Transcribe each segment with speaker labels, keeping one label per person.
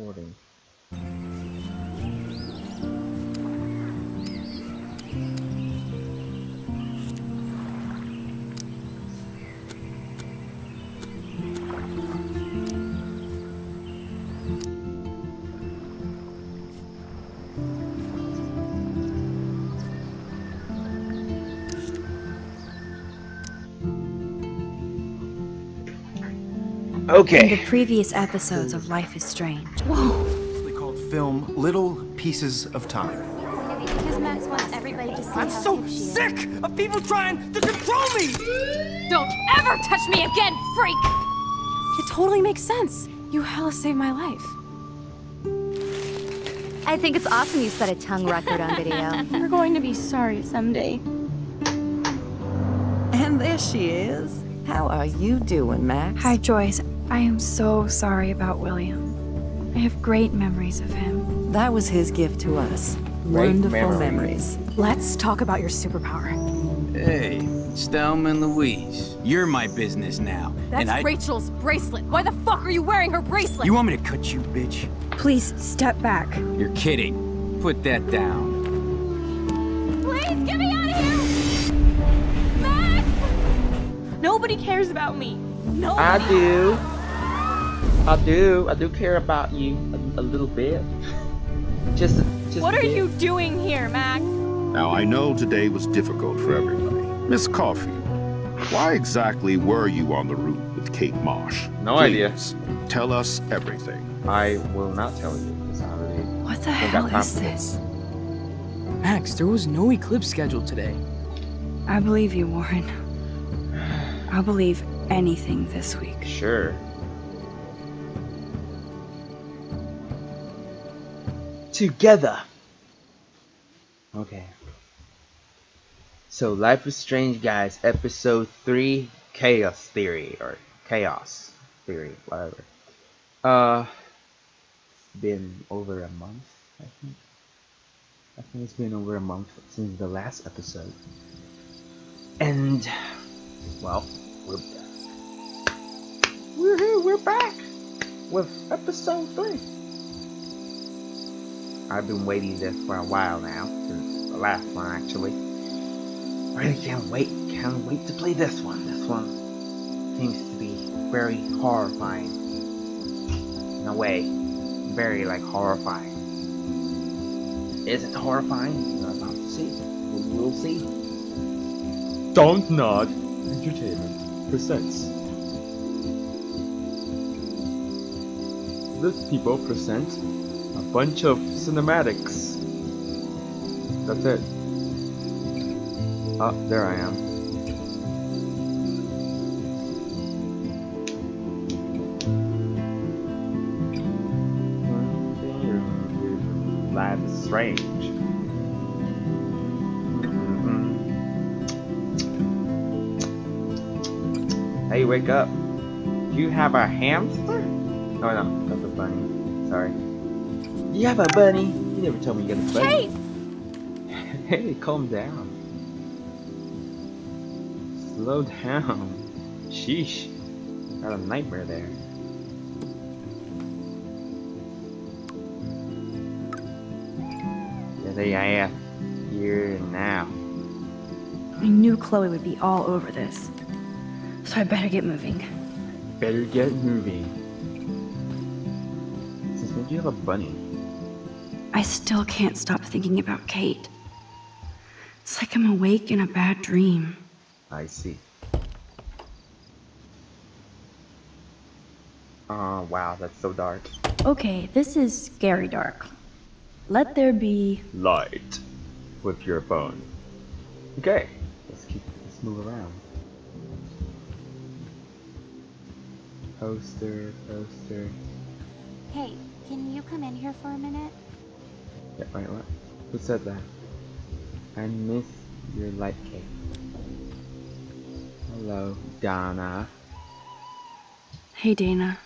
Speaker 1: recording. Okay.
Speaker 2: In the previous episodes of Life is Strange. Whoa!
Speaker 3: They called film Little Pieces of Time.
Speaker 4: Because Max wants everybody to see
Speaker 3: I'm so
Speaker 4: cute she is.
Speaker 3: sick of people trying to control me!
Speaker 4: Don't ever touch me again, freak!
Speaker 2: It totally makes sense. You hella saved my life.
Speaker 5: I think it's awesome you set a tongue record on video.
Speaker 4: You're going to be sorry someday.
Speaker 6: And there she is. How are you doing, Max?
Speaker 2: Hi, Joyce. I am so sorry about William. I have great memories of him.
Speaker 6: That was his gift to us.
Speaker 1: Great
Speaker 6: Wonderful
Speaker 1: memories.
Speaker 6: memories.
Speaker 2: Let's talk about your superpower.
Speaker 7: Hey, it's Thelma and Louise. You're my business now.
Speaker 4: That's
Speaker 7: and I.
Speaker 4: Rachel's bracelet. Why the fuck are you wearing her bracelet?
Speaker 7: You want me to cut you, bitch?
Speaker 2: Please step back.
Speaker 7: You're kidding. Put that down.
Speaker 4: Please get me out of here! Max! Nobody cares about me. Nobody.
Speaker 1: I do. I do. I do care about you a, a little bit. Just, just.
Speaker 4: What are
Speaker 1: bit.
Speaker 4: you doing here, Max?
Speaker 8: Now, I know today was difficult for everybody. Miss Coffee, why exactly were you on the route with Kate Marsh?
Speaker 1: No idea.
Speaker 8: Tell us everything.
Speaker 1: I will not tell you because I already.
Speaker 2: What the hell is this?
Speaker 9: Max, there was no eclipse scheduled today.
Speaker 2: I believe you, Warren. I'll believe anything this week.
Speaker 1: Sure. Together. Okay. So, Life is Strange, guys, episode 3 Chaos Theory, or Chaos Theory, whatever. Uh, it's been over a month, I think. I think it's been over a month since the last episode. And, well, we're back. We're here, we're back with episode 3. I've been waiting this for a while now, since the last one actually. I really can't wait, can't wait to play this one. This one seems to be very horrifying. In a way, very like horrifying. Is it horrifying? We're about to see. We will see. Dontnod Entertainment presents. This people present bunch of cinematics. That's it. Oh, there I am. That's strange. Mhm. Hey, wake up. Do You have a hamster? Oh no, that's a bunny. Sorry. You have a bunny? You never told me you got a bunny.
Speaker 4: Kate!
Speaker 1: Hey, calm down. Slow down. Sheesh. Got a nightmare there. Yeah, there I am. Here and now.
Speaker 2: I knew Chloe would be all over this. So I better get moving.
Speaker 1: Better get moving. Since when do you have a bunny?
Speaker 2: I still can't stop thinking about Kate. It's like I'm awake in a bad dream.
Speaker 1: I see. Oh, wow, that's so dark.
Speaker 2: Okay, this is scary dark. Let there be.
Speaker 1: Light with your phone. Okay, let's keep let's move around. Poster, poster.
Speaker 4: Hey, can you come in here for a minute?
Speaker 1: Yeah, wait, what? Who said that? I miss your light cake. Hello, Donna.
Speaker 2: Hey, Dana.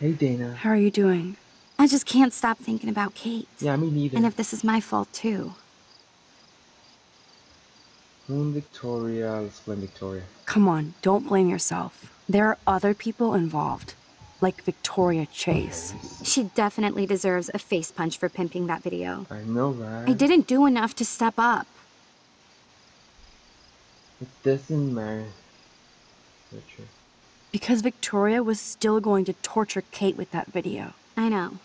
Speaker 1: Hey, Dana.
Speaker 2: How are you doing?
Speaker 5: I just can't stop thinking about Kate.
Speaker 1: Yeah, me neither.
Speaker 5: And if this is my fault too.
Speaker 1: Moon Victoria, let's blame Victoria.
Speaker 2: Come on, don't blame yourself. There are other people involved. Like Victoria Chase.
Speaker 5: She definitely deserves a face punch for pimping that video.
Speaker 1: I know, right?
Speaker 5: I didn't do enough to step up.
Speaker 1: It doesn't matter. Richard.
Speaker 2: Because Victoria was still going to torture Kate with that video.
Speaker 5: I know.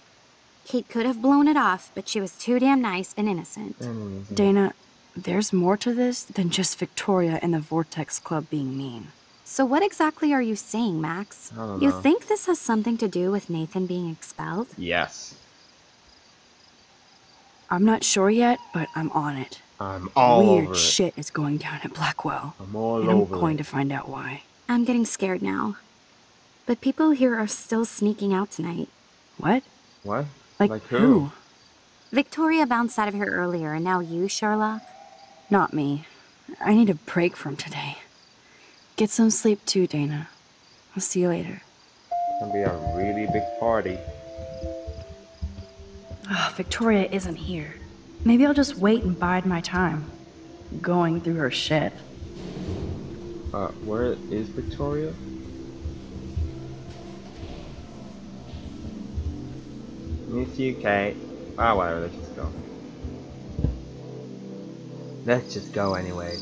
Speaker 5: Kate could have blown it off, but she was too damn nice and innocent.
Speaker 1: Anyways,
Speaker 2: Dana, there's more to this than just Victoria and the Vortex Club being mean.
Speaker 5: So what exactly are you saying, Max? You
Speaker 1: know.
Speaker 5: think this has something to do with Nathan being expelled?
Speaker 1: Yes.
Speaker 2: I'm not sure yet, but I'm on it.
Speaker 1: I'm all
Speaker 2: Weird
Speaker 1: over it.
Speaker 2: shit is going down at Blackwell.
Speaker 1: I'm all
Speaker 2: and I'm going
Speaker 1: it.
Speaker 2: to find out why.
Speaker 5: I'm getting scared now. But people here are still sneaking out tonight.
Speaker 2: What?
Speaker 1: What?
Speaker 2: Like,
Speaker 1: Like
Speaker 2: who?
Speaker 1: who?
Speaker 5: Victoria bounced out of here earlier, and now you, Sherlock?
Speaker 2: Not me. I need a break from today. Get some sleep too, Dana. I'll see you later.
Speaker 1: It's gonna be a really big party.
Speaker 2: Ah, Victoria isn't here. Maybe I'll just wait and bide my time. Going through her shit.
Speaker 1: Uh, where is Victoria? Miss you, Kate. Ah, whatever. Let's just go. Let's just go anyway.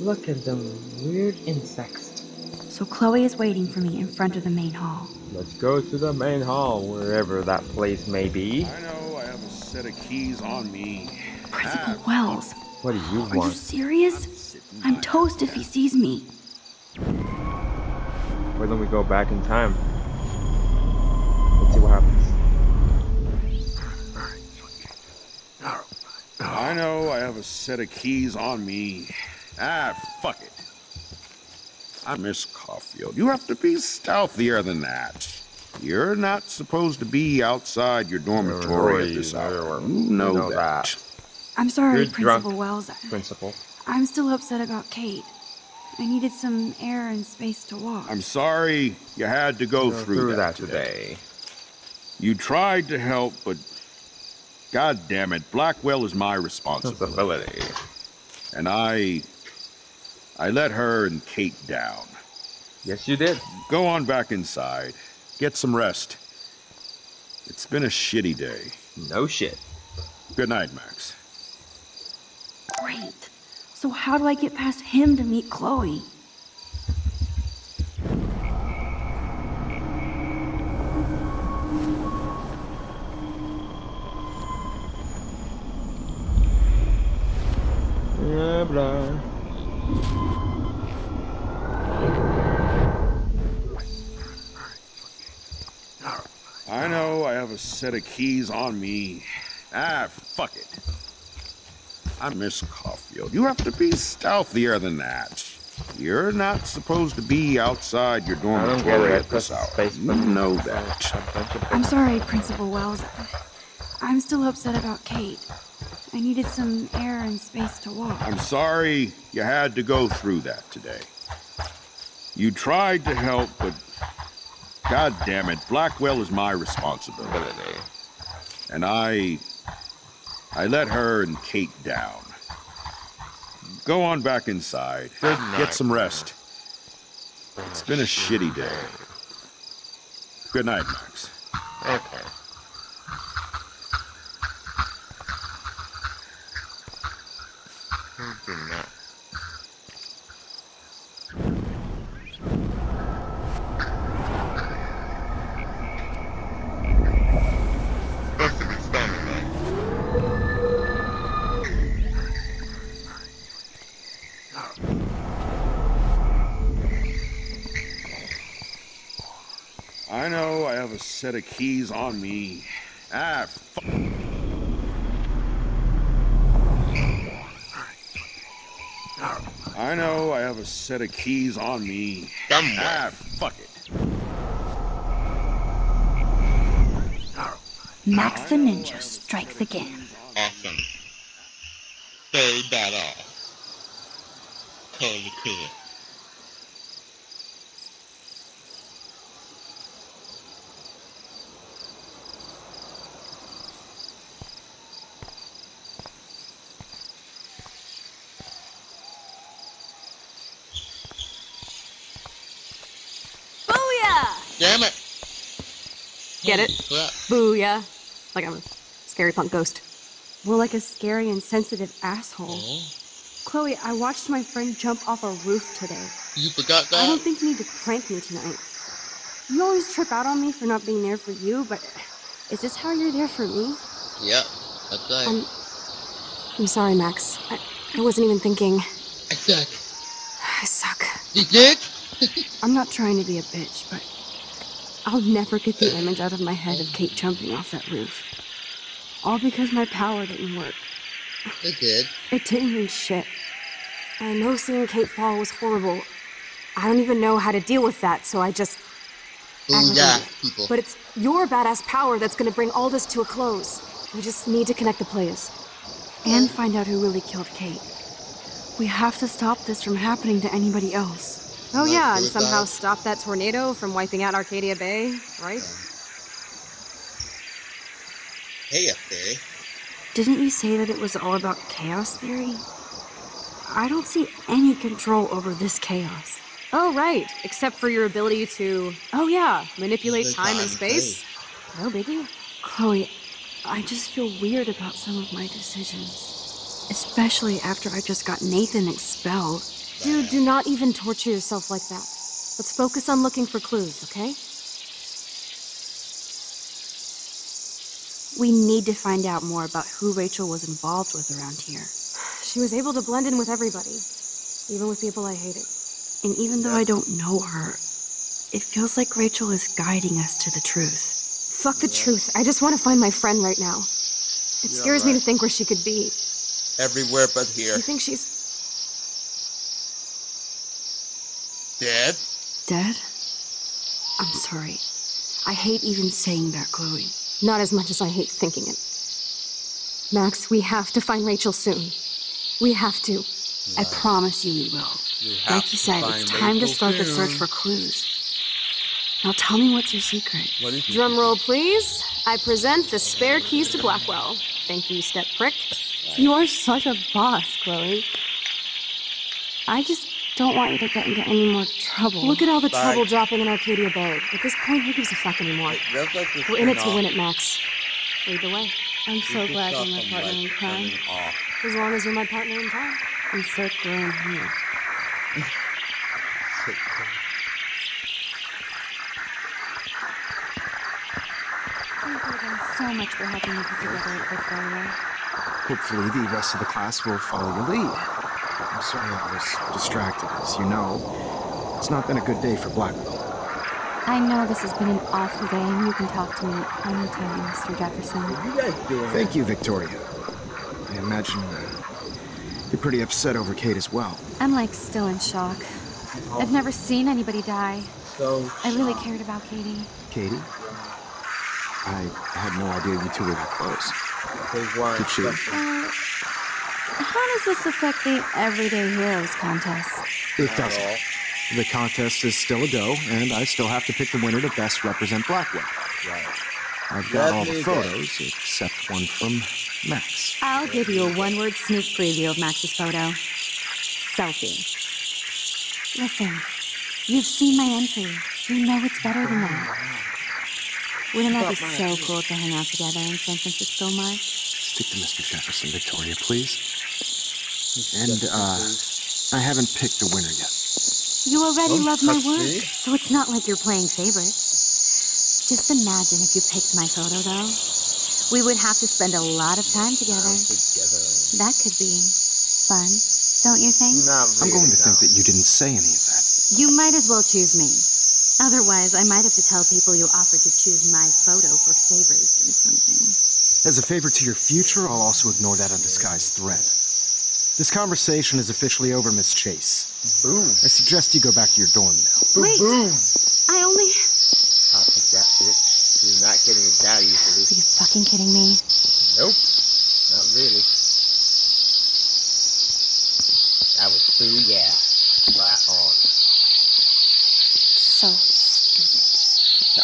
Speaker 1: Look at them weird insects.
Speaker 2: So Chloe is waiting for me in front of the main hall.
Speaker 1: Let's go to the main hall, wherever that place may be.
Speaker 8: I know I have a set of keys on me.
Speaker 2: Principal Wells,
Speaker 1: What do you want?
Speaker 2: are you
Speaker 1: want?
Speaker 2: serious? I'm toast if he sees me.
Speaker 1: Why don't we go back in time? Let's see what happens.
Speaker 8: I know I have a set of keys on me. Ah, fuck it. I miss Caulfield. You have to be stealthier than that. You're not supposed to be outside your dormitory at this hour. You know,
Speaker 1: know
Speaker 8: that.
Speaker 2: I'm sorry,
Speaker 1: You're
Speaker 2: Principal
Speaker 1: drunk.
Speaker 2: Wells.
Speaker 1: Principal.
Speaker 2: I'm still upset about Kate. I needed some air and space to walk.
Speaker 8: I'm sorry you had to go,
Speaker 1: Go
Speaker 8: through, that, today. You tried to help, but God damn it, Blackwell is my responsibility.
Speaker 1: Responsibility.
Speaker 8: And I I let her and Kate down.
Speaker 1: Yes, you did.
Speaker 8: Go on back inside. Get some rest. It's been a shitty day.
Speaker 1: No shit.
Speaker 8: Good night, Max.
Speaker 2: Great. So how do I get past him to meet Chloe?
Speaker 1: Yeah, blah.
Speaker 8: Have a set of keys on me. Ah, fuck it. I miss Caulfield. You have to be stealthier than that. You're not supposed to be outside your
Speaker 1: I
Speaker 8: dormitory at this hour. You know that.
Speaker 2: I'm sorry, Principal Wells. I'm still upset about Kate. I needed some air and space to walk.
Speaker 8: I'm sorry you had to go through that today. You tried to help, but God damn it, Blackwell is my responsibility. And I I let her and Kate down. Go on back inside.
Speaker 1: Good
Speaker 8: Get some rest. It's been a shitty day. Good night, Max.
Speaker 1: Okay. Who did not? Supposed to be standing there.
Speaker 8: I know I have a set of keys on me. Ah, fuck. I know I have a set of keys on me.
Speaker 1: Somewhere.
Speaker 8: Ah, fuck it.
Speaker 2: Max the Ninja strikes again.
Speaker 10: Awesome. Very badass. Totally cool.
Speaker 1: Damn it!
Speaker 11: Get it?
Speaker 1: Crap.
Speaker 11: Booyah. Like I'm a scary punk ghost.
Speaker 2: More like a scary and sensitive asshole. Oh. Chloe, I watched my friend jump off a roof today.
Speaker 1: You forgot that?
Speaker 2: I don't think you need to prank me tonight. You always trip out on me for not being there for you, but is this how you're there for me?
Speaker 1: Yeah, that's right.
Speaker 11: I'm, I'm sorry, Max. I, I wasn't even thinking.
Speaker 1: I suck.
Speaker 11: I suck.
Speaker 1: You did?
Speaker 2: I'm not trying to be a bitch, but I'll never get the image out of my head of Kate jumping off that roof. All because my power didn't work.
Speaker 1: It did.
Speaker 2: It didn't mean shit.
Speaker 11: I know seeing Kate fall was horrible. I don't even know how to deal with that, so I just.
Speaker 1: Ooh,
Speaker 11: act
Speaker 1: yeah,
Speaker 11: it.
Speaker 1: people.
Speaker 11: But it's your badass power that's gonna bring all this to a close. We just need to connect the players.
Speaker 2: And find out who really killed Kate. We have to stop this from happening to anybody else.
Speaker 11: Oh
Speaker 1: Like
Speaker 11: yeah, and
Speaker 1: suicide?
Speaker 11: somehow stop that tornado from wiping out Arcadia Bay, right?
Speaker 1: Hey, up there.
Speaker 2: Didn't you say that it was all about chaos theory? I don't see any control over this chaos.
Speaker 11: Oh right, except for your ability to, oh yeah, manipulate
Speaker 1: The
Speaker 11: time
Speaker 1: time
Speaker 11: and
Speaker 1: and
Speaker 11: space. No biggie.
Speaker 2: Chloe, I just feel weird about some of my decisions. Especially after I just got Nathan expelled.
Speaker 11: Dude, do not even torture yourself like that. Let's focus on looking for clues, okay?
Speaker 2: We need to find out more about who Rachel was involved with around here.
Speaker 11: She was able to blend in with everybody, even with people I hated.
Speaker 2: And even though I don't know her, it feels like Rachel is guiding us to the truth.
Speaker 11: Fuck the truth. I just want to find my friend right now. It
Speaker 1: You're
Speaker 11: scares me to think where she could be.
Speaker 1: Everywhere but
Speaker 11: Do
Speaker 1: here.
Speaker 11: you think she's
Speaker 1: Dead?
Speaker 2: Dead? I'm sorry. I hate even saying that, Chloe.
Speaker 11: not as much as I hate thinking it? Max, we have to find Rachel soon. We have to.
Speaker 2: I promise you we will.
Speaker 1: Have
Speaker 2: Like you said, it's time to
Speaker 1: Rachel
Speaker 2: start the search for clues. Now tell me what's your secret.
Speaker 1: What is
Speaker 11: Drum roll, please. I present the spare keys to Blackwell. Thank you, step prick.
Speaker 2: You are such a boss, Chloe. I just don't want you to get into any more trouble.
Speaker 11: Look at all the
Speaker 1: Bye.
Speaker 11: trouble dropping in Arcadia Bay. At this point, who gives a fuck anymore?
Speaker 1: Let's let this
Speaker 11: We're in it
Speaker 1: turn
Speaker 11: to
Speaker 1: off.
Speaker 11: win it, Max. Lead the way.
Speaker 2: I'm
Speaker 1: We
Speaker 2: so glad you're my partner in crime.
Speaker 1: off.
Speaker 11: As long as you're my partner in crime.
Speaker 2: I'm so glad here. Thank you again so much for helping me put together a portfolio.
Speaker 12: Hopefully, the rest of the class will follow your lead. I'm sorry I was distracted. As you know, it's not been a good day for Blackwell.
Speaker 5: I know this has been an awful day, and you can talk to me anytime, Mr. Jefferson.
Speaker 1: You guys doing
Speaker 12: Thank you, Victoria. I imagine uh, you're pretty upset over Kate as well.
Speaker 5: I'm like still in shock. I've never seen anybody die.
Speaker 1: so
Speaker 5: I really cared about Katie.
Speaker 12: Katie? I had no idea you two were that close.
Speaker 1: they weren't
Speaker 12: Did she?
Speaker 5: Uh, how does this affect the Everyday Heroes contest?
Speaker 12: It doesn't. The contest is still a go, and I still have to pick the winner to best represent Blackwell.
Speaker 1: Right.
Speaker 12: I've got
Speaker 1: Let
Speaker 12: all the
Speaker 1: me go.
Speaker 12: photos, except one from Max.
Speaker 5: I'll give you a one word sneak preview of Max's photo. Selfie. Listen, you've seen my entry. You know it's better than that. Wouldn't that be so cool to hang out together in San Francisco, Mark?
Speaker 12: Stick to Mr. Jefferson, Victoria, please. And, uh, I haven't picked a winner yet.
Speaker 5: You already
Speaker 1: Don't
Speaker 5: love my work,
Speaker 1: me.
Speaker 5: so it's not like you're playing favorites. Just imagine if you picked my photo, though. We would have to spend a lot of time together.
Speaker 1: Together.
Speaker 5: That could be fun, don't you think?
Speaker 1: Not really.
Speaker 12: I'm going to
Speaker 1: no.
Speaker 12: think that you didn't say any of that.
Speaker 5: You might as well choose me. Otherwise, I might have to tell people you offered to choose my photo for favors or something.
Speaker 12: As a favor to your future, I'll also ignore that undisguised threat. This conversation is officially over, Miss Chase.
Speaker 1: Boom.
Speaker 12: I suggest you go back to your dorm now.
Speaker 5: Wait,
Speaker 1: Boom.
Speaker 5: I only.
Speaker 1: I think that's it. You're not getting it that
Speaker 5: Are
Speaker 1: easily.
Speaker 5: you fucking kidding me?
Speaker 1: Nope. Not really. That was true, yeah. Right on.
Speaker 2: So stupid.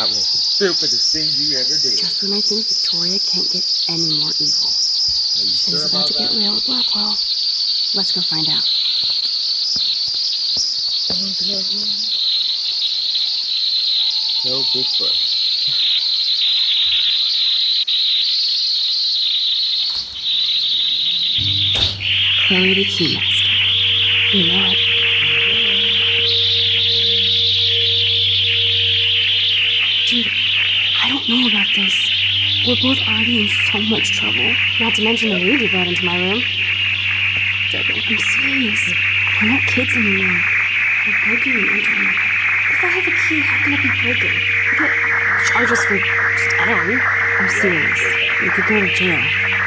Speaker 1: That was the stupidest thing you ever did.
Speaker 2: Just when I think Victoria can't get any more evil.
Speaker 1: Are you
Speaker 2: Shit
Speaker 1: sure
Speaker 2: about
Speaker 1: about
Speaker 2: to get
Speaker 1: that?
Speaker 2: real at Blackwell. Let's go find out.
Speaker 1: Kill Bigfoot.
Speaker 2: Chloe the Keymaster. You know it. Dude, I don't know about this. We're both already in so much trouble. Not to mention the weed you brought into my room. I'm serious. We're not kids anymore. We're breaking and entering. If I have a key, how can it be broken? I get charges for just entering. I'm serious. You could go to jail.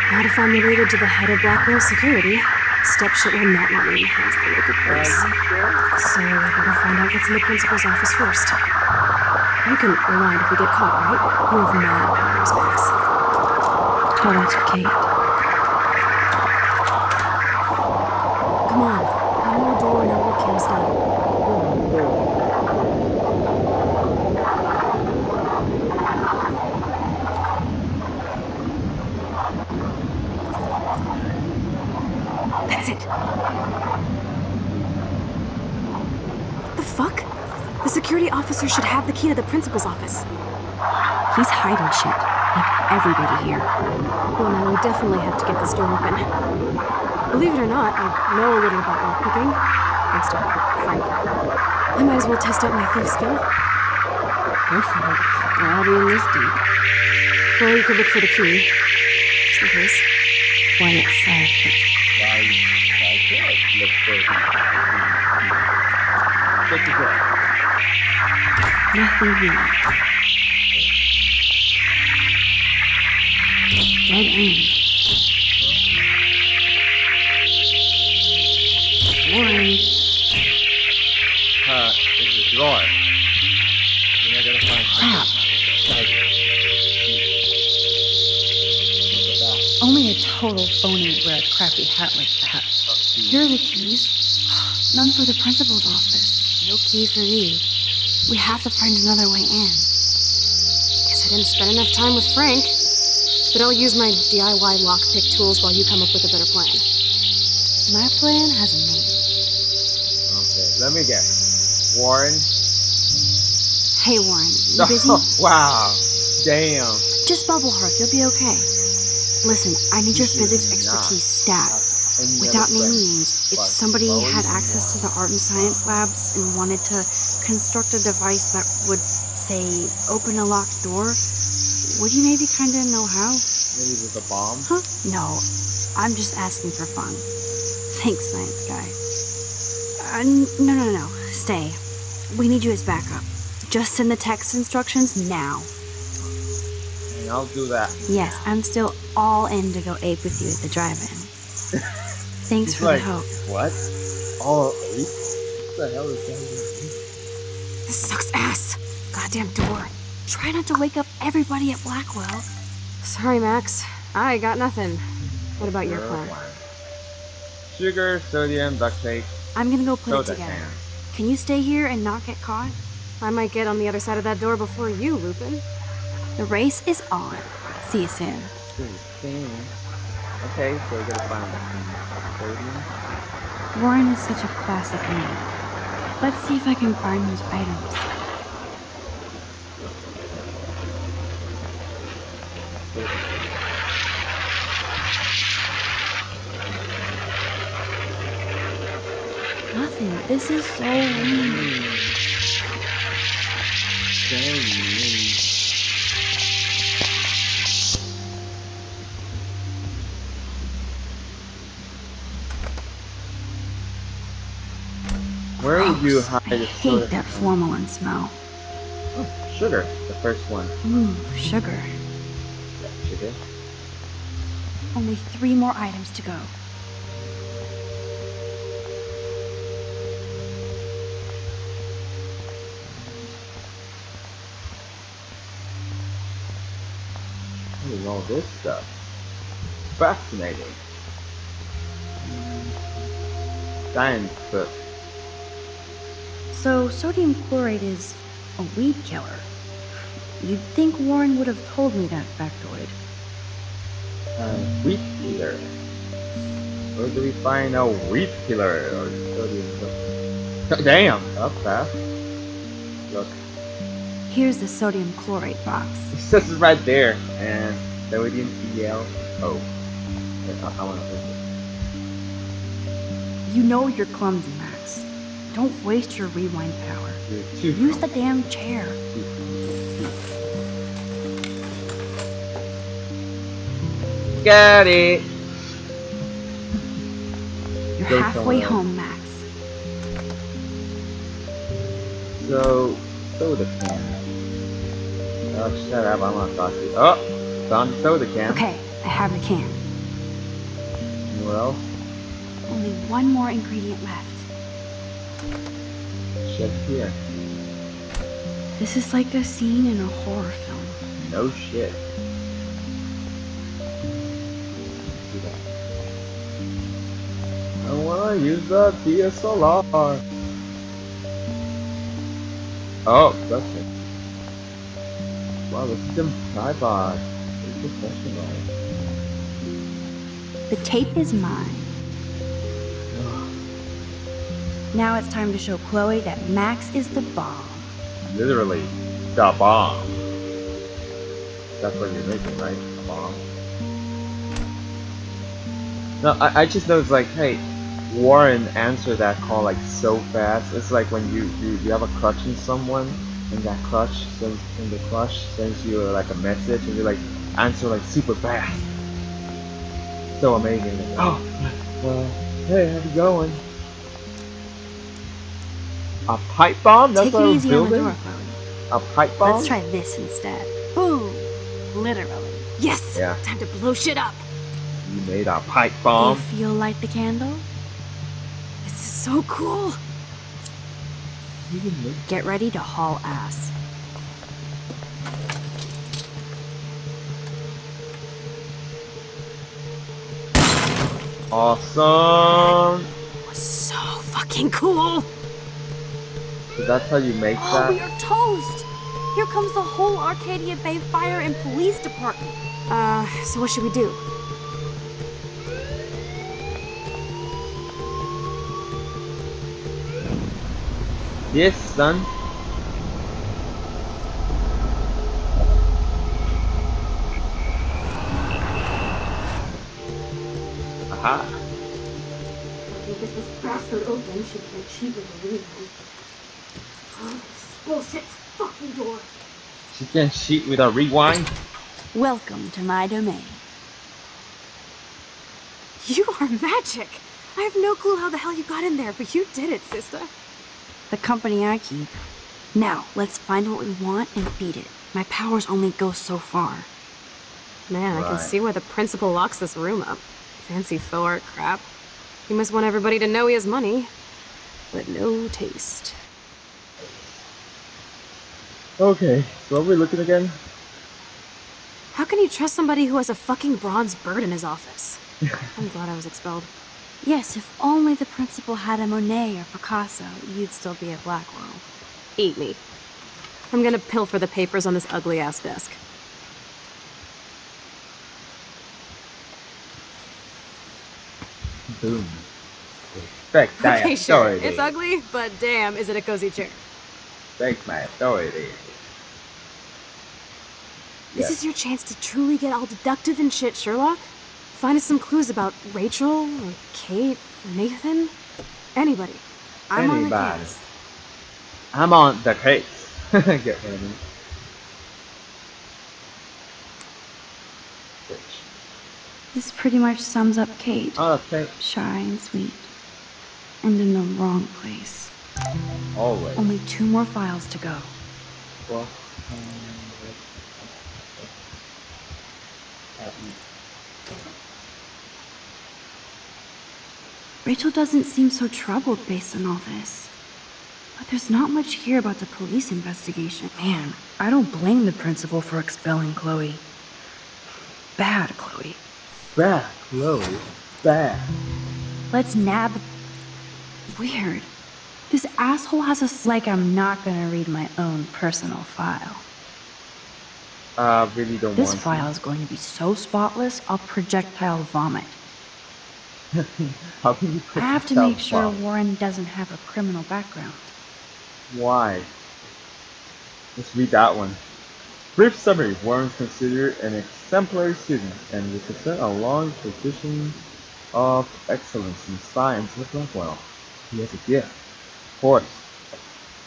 Speaker 2: Not if I'm related to the head of Blackwell Security. Step shit will not want me in the hands of the local police. So we better find out what's in the principal's office first. You can rewind if we get caught, right? You have mad powers, Max. Tell that to Kate. That's it. What the fuck? The security officer should have the key to the principal's office. He's hiding shit, like everybody here. Well, now we definitely have to get this door open. Believe it or not, I know a little about lockpicking. Thanks to Frank. I might as well test out my thief skill. Go for it. We're already in this deep. Well, you could look for the key. Just in case. Why not sidekick?
Speaker 1: Why, why good? Look for Check the door.
Speaker 2: Nothing here. Dead end.
Speaker 5: Only a total phony would wear a crappy hat like that.
Speaker 2: Here are the keys. None for the principal's office. No key for thee. We have to find another way in. Guess I didn't spend enough time with Frank. But I'll use my DIY lockpick tools while you come up with a better plan.
Speaker 5: My plan has a name.
Speaker 1: Okay, let me guess. Warren?
Speaker 2: Hey, Warren, you busy?
Speaker 1: wow. Damn.
Speaker 2: Just bubble hearth, you'll be okay. Listen, I need your physics expertise stat. Without naming names, if somebody had access to the art and science labs and wanted to construct a device that would, say, open a locked door, would you maybe kind of know how?
Speaker 1: Maybe with a bomb?
Speaker 2: Huh? No, I'm just asking for fun. Thanks, science guy. Uh, no, no, no, stay. We need you as backup. Just send the text instructions now.
Speaker 1: And I'll do that.
Speaker 2: Yes, I'm still all in to go ape with you at the drive-in. Thanks for
Speaker 1: like,
Speaker 2: the help.
Speaker 1: What? All eight? What the hell is that?
Speaker 2: This sucks ass. Goddamn door. Try not to wake up everybody at Blackwell. Sorry, Max. I got nothing. What about your plan?
Speaker 1: Sugar, sodium, duct tape,
Speaker 2: I'm gonna go put it
Speaker 1: soda
Speaker 2: together.
Speaker 1: can.
Speaker 2: Can you stay here and not get caught? I might get on the other side of that door before you, Lupin. The race is on. See you soon.
Speaker 1: Ooh, thing. Okay, so we gotta find sodium.
Speaker 5: Warren is such a classic name. Let's see if I can find those items. Nothing. This is so weird. Hmm.
Speaker 1: Where would you hide
Speaker 5: I hate that formalin smell.
Speaker 1: Oh, sugar, the first one.
Speaker 5: Ooh, sugar.
Speaker 1: Sugar.
Speaker 5: Only three more items to go.
Speaker 1: All this stuff? Fascinating. Science book.
Speaker 5: So, sodium chlorate is a weed killer. You'd think Warren would have told me that factoid.
Speaker 1: Wheat killer. Where do we find a weed killer oh, or sodium book? Damn, that's fast. Look.
Speaker 2: Here's the sodium chlorate box.
Speaker 1: It says it right there, and sodium EL. Oh, I, I want to fix it.
Speaker 2: You know you're clumsy, Max. Don't waste your rewind power. Use the damn chair.
Speaker 1: Got it.
Speaker 2: You're
Speaker 1: Go
Speaker 2: halfway home, Max.
Speaker 1: So, soda can. Oh, shut up! I'm not talking. Oh, found the soda can.
Speaker 2: Okay, I have the can.
Speaker 1: What else?
Speaker 2: Only one more ingredient left.
Speaker 1: Check here.
Speaker 2: This is like a scene in a horror film.
Speaker 1: No shit. I wanna use the DSLR. Oh, that's it. Wow, this is a tripod. It's professional.
Speaker 2: The tape is mine. Now it's time to show Chloe that Max is the bomb.
Speaker 1: Literally, the bomb. That's what you're making, right? A bomb. No, I, I just know it's like, hey, Warren answered that call like so fast. It's like when you, you, you have a crush in someone, and that clutch sends in the clutch sends you uh, like a message, and you like answer like super fast. So amazing. Like, oh, well, hey, how's it going? A pipe bomb? That's
Speaker 2: Take
Speaker 1: what
Speaker 2: it
Speaker 1: I was building? A pipe bomb?
Speaker 2: Let's try this instead. Boom! Literally. Yes!
Speaker 1: Yeah.
Speaker 2: Time to blow shit up.
Speaker 1: You made a pipe
Speaker 2: Do
Speaker 1: bomb.
Speaker 2: you feel light the candle? This is so cool. Get ready to haul ass.
Speaker 1: Awesome.
Speaker 2: So fucking cool.
Speaker 1: So that's how you make
Speaker 2: Oh, we
Speaker 1: that.
Speaker 2: are toast. Here comes the whole Arcadia Bay Fire and Police Department. Uh, so what should we do?
Speaker 1: Yes, son. Aha.
Speaker 11: Get this bastard open. She can't cheat with a rewind. Oh, this bullshit fucking door.
Speaker 1: She can cheat with a rewind.
Speaker 2: Welcome to my domain.
Speaker 11: You are magic. I have no clue how the hell you got in there, but you did it, sister.
Speaker 2: The company I keep. Now, let's find what we want and beat it. My powers only go so far.
Speaker 11: Man, I can see why the principal locks this room up. Fancy faux art crap. He must want everybody to know he has money, but no taste.
Speaker 1: Okay, so what are we looking again?
Speaker 11: How can you trust somebody who has a fucking bronze bird in his office? I'm glad I was expelled.
Speaker 2: Yes, if only the principal had a Monet or Picasso, you'd still be at Blackwell.
Speaker 11: Eat me. I'm gonna pilfer the papers on this ugly ass desk.
Speaker 1: Boom. Respect my
Speaker 11: Okay, sure.
Speaker 1: authority.
Speaker 11: It's ugly, but damn, is it a cozy chair.
Speaker 1: Respect my authority.
Speaker 11: This
Speaker 1: Yeah.
Speaker 11: is your chance to truly get all deductive and shit, Sherlock. Find us some clues about Rachel, or Kate, or Nathan. Anybody. I'm on the
Speaker 1: Anybody.
Speaker 11: case.
Speaker 1: I'm on the case. Get what I mean?
Speaker 2: This pretty much sums up Kate.
Speaker 1: Oh, Okay.
Speaker 2: Shy and sweet. And in the wrong place.
Speaker 1: Always.
Speaker 2: Only two more files to go.
Speaker 1: Well, um,
Speaker 2: Rachel doesn't seem so troubled based on all this. But there's not much here about the police investigation. Man, I don't blame the principal for expelling Chloe. Bad, Chloe.
Speaker 1: Bad, Chloe. Bad.
Speaker 2: Let's nab. Weird. This asshole has a... like I'm not gonna read my own personal file.
Speaker 1: I really don't
Speaker 2: This
Speaker 1: want
Speaker 2: file is going to be so spotless, I'll projectile vomit.
Speaker 1: How can you
Speaker 2: I have to make sure? Warren doesn't have a criminal background.
Speaker 1: Why? Let's read that one. Brief summary. Warren's considered an exemplary student and success a long tradition of excellence in science at Blackwell. He has a gift. Of course.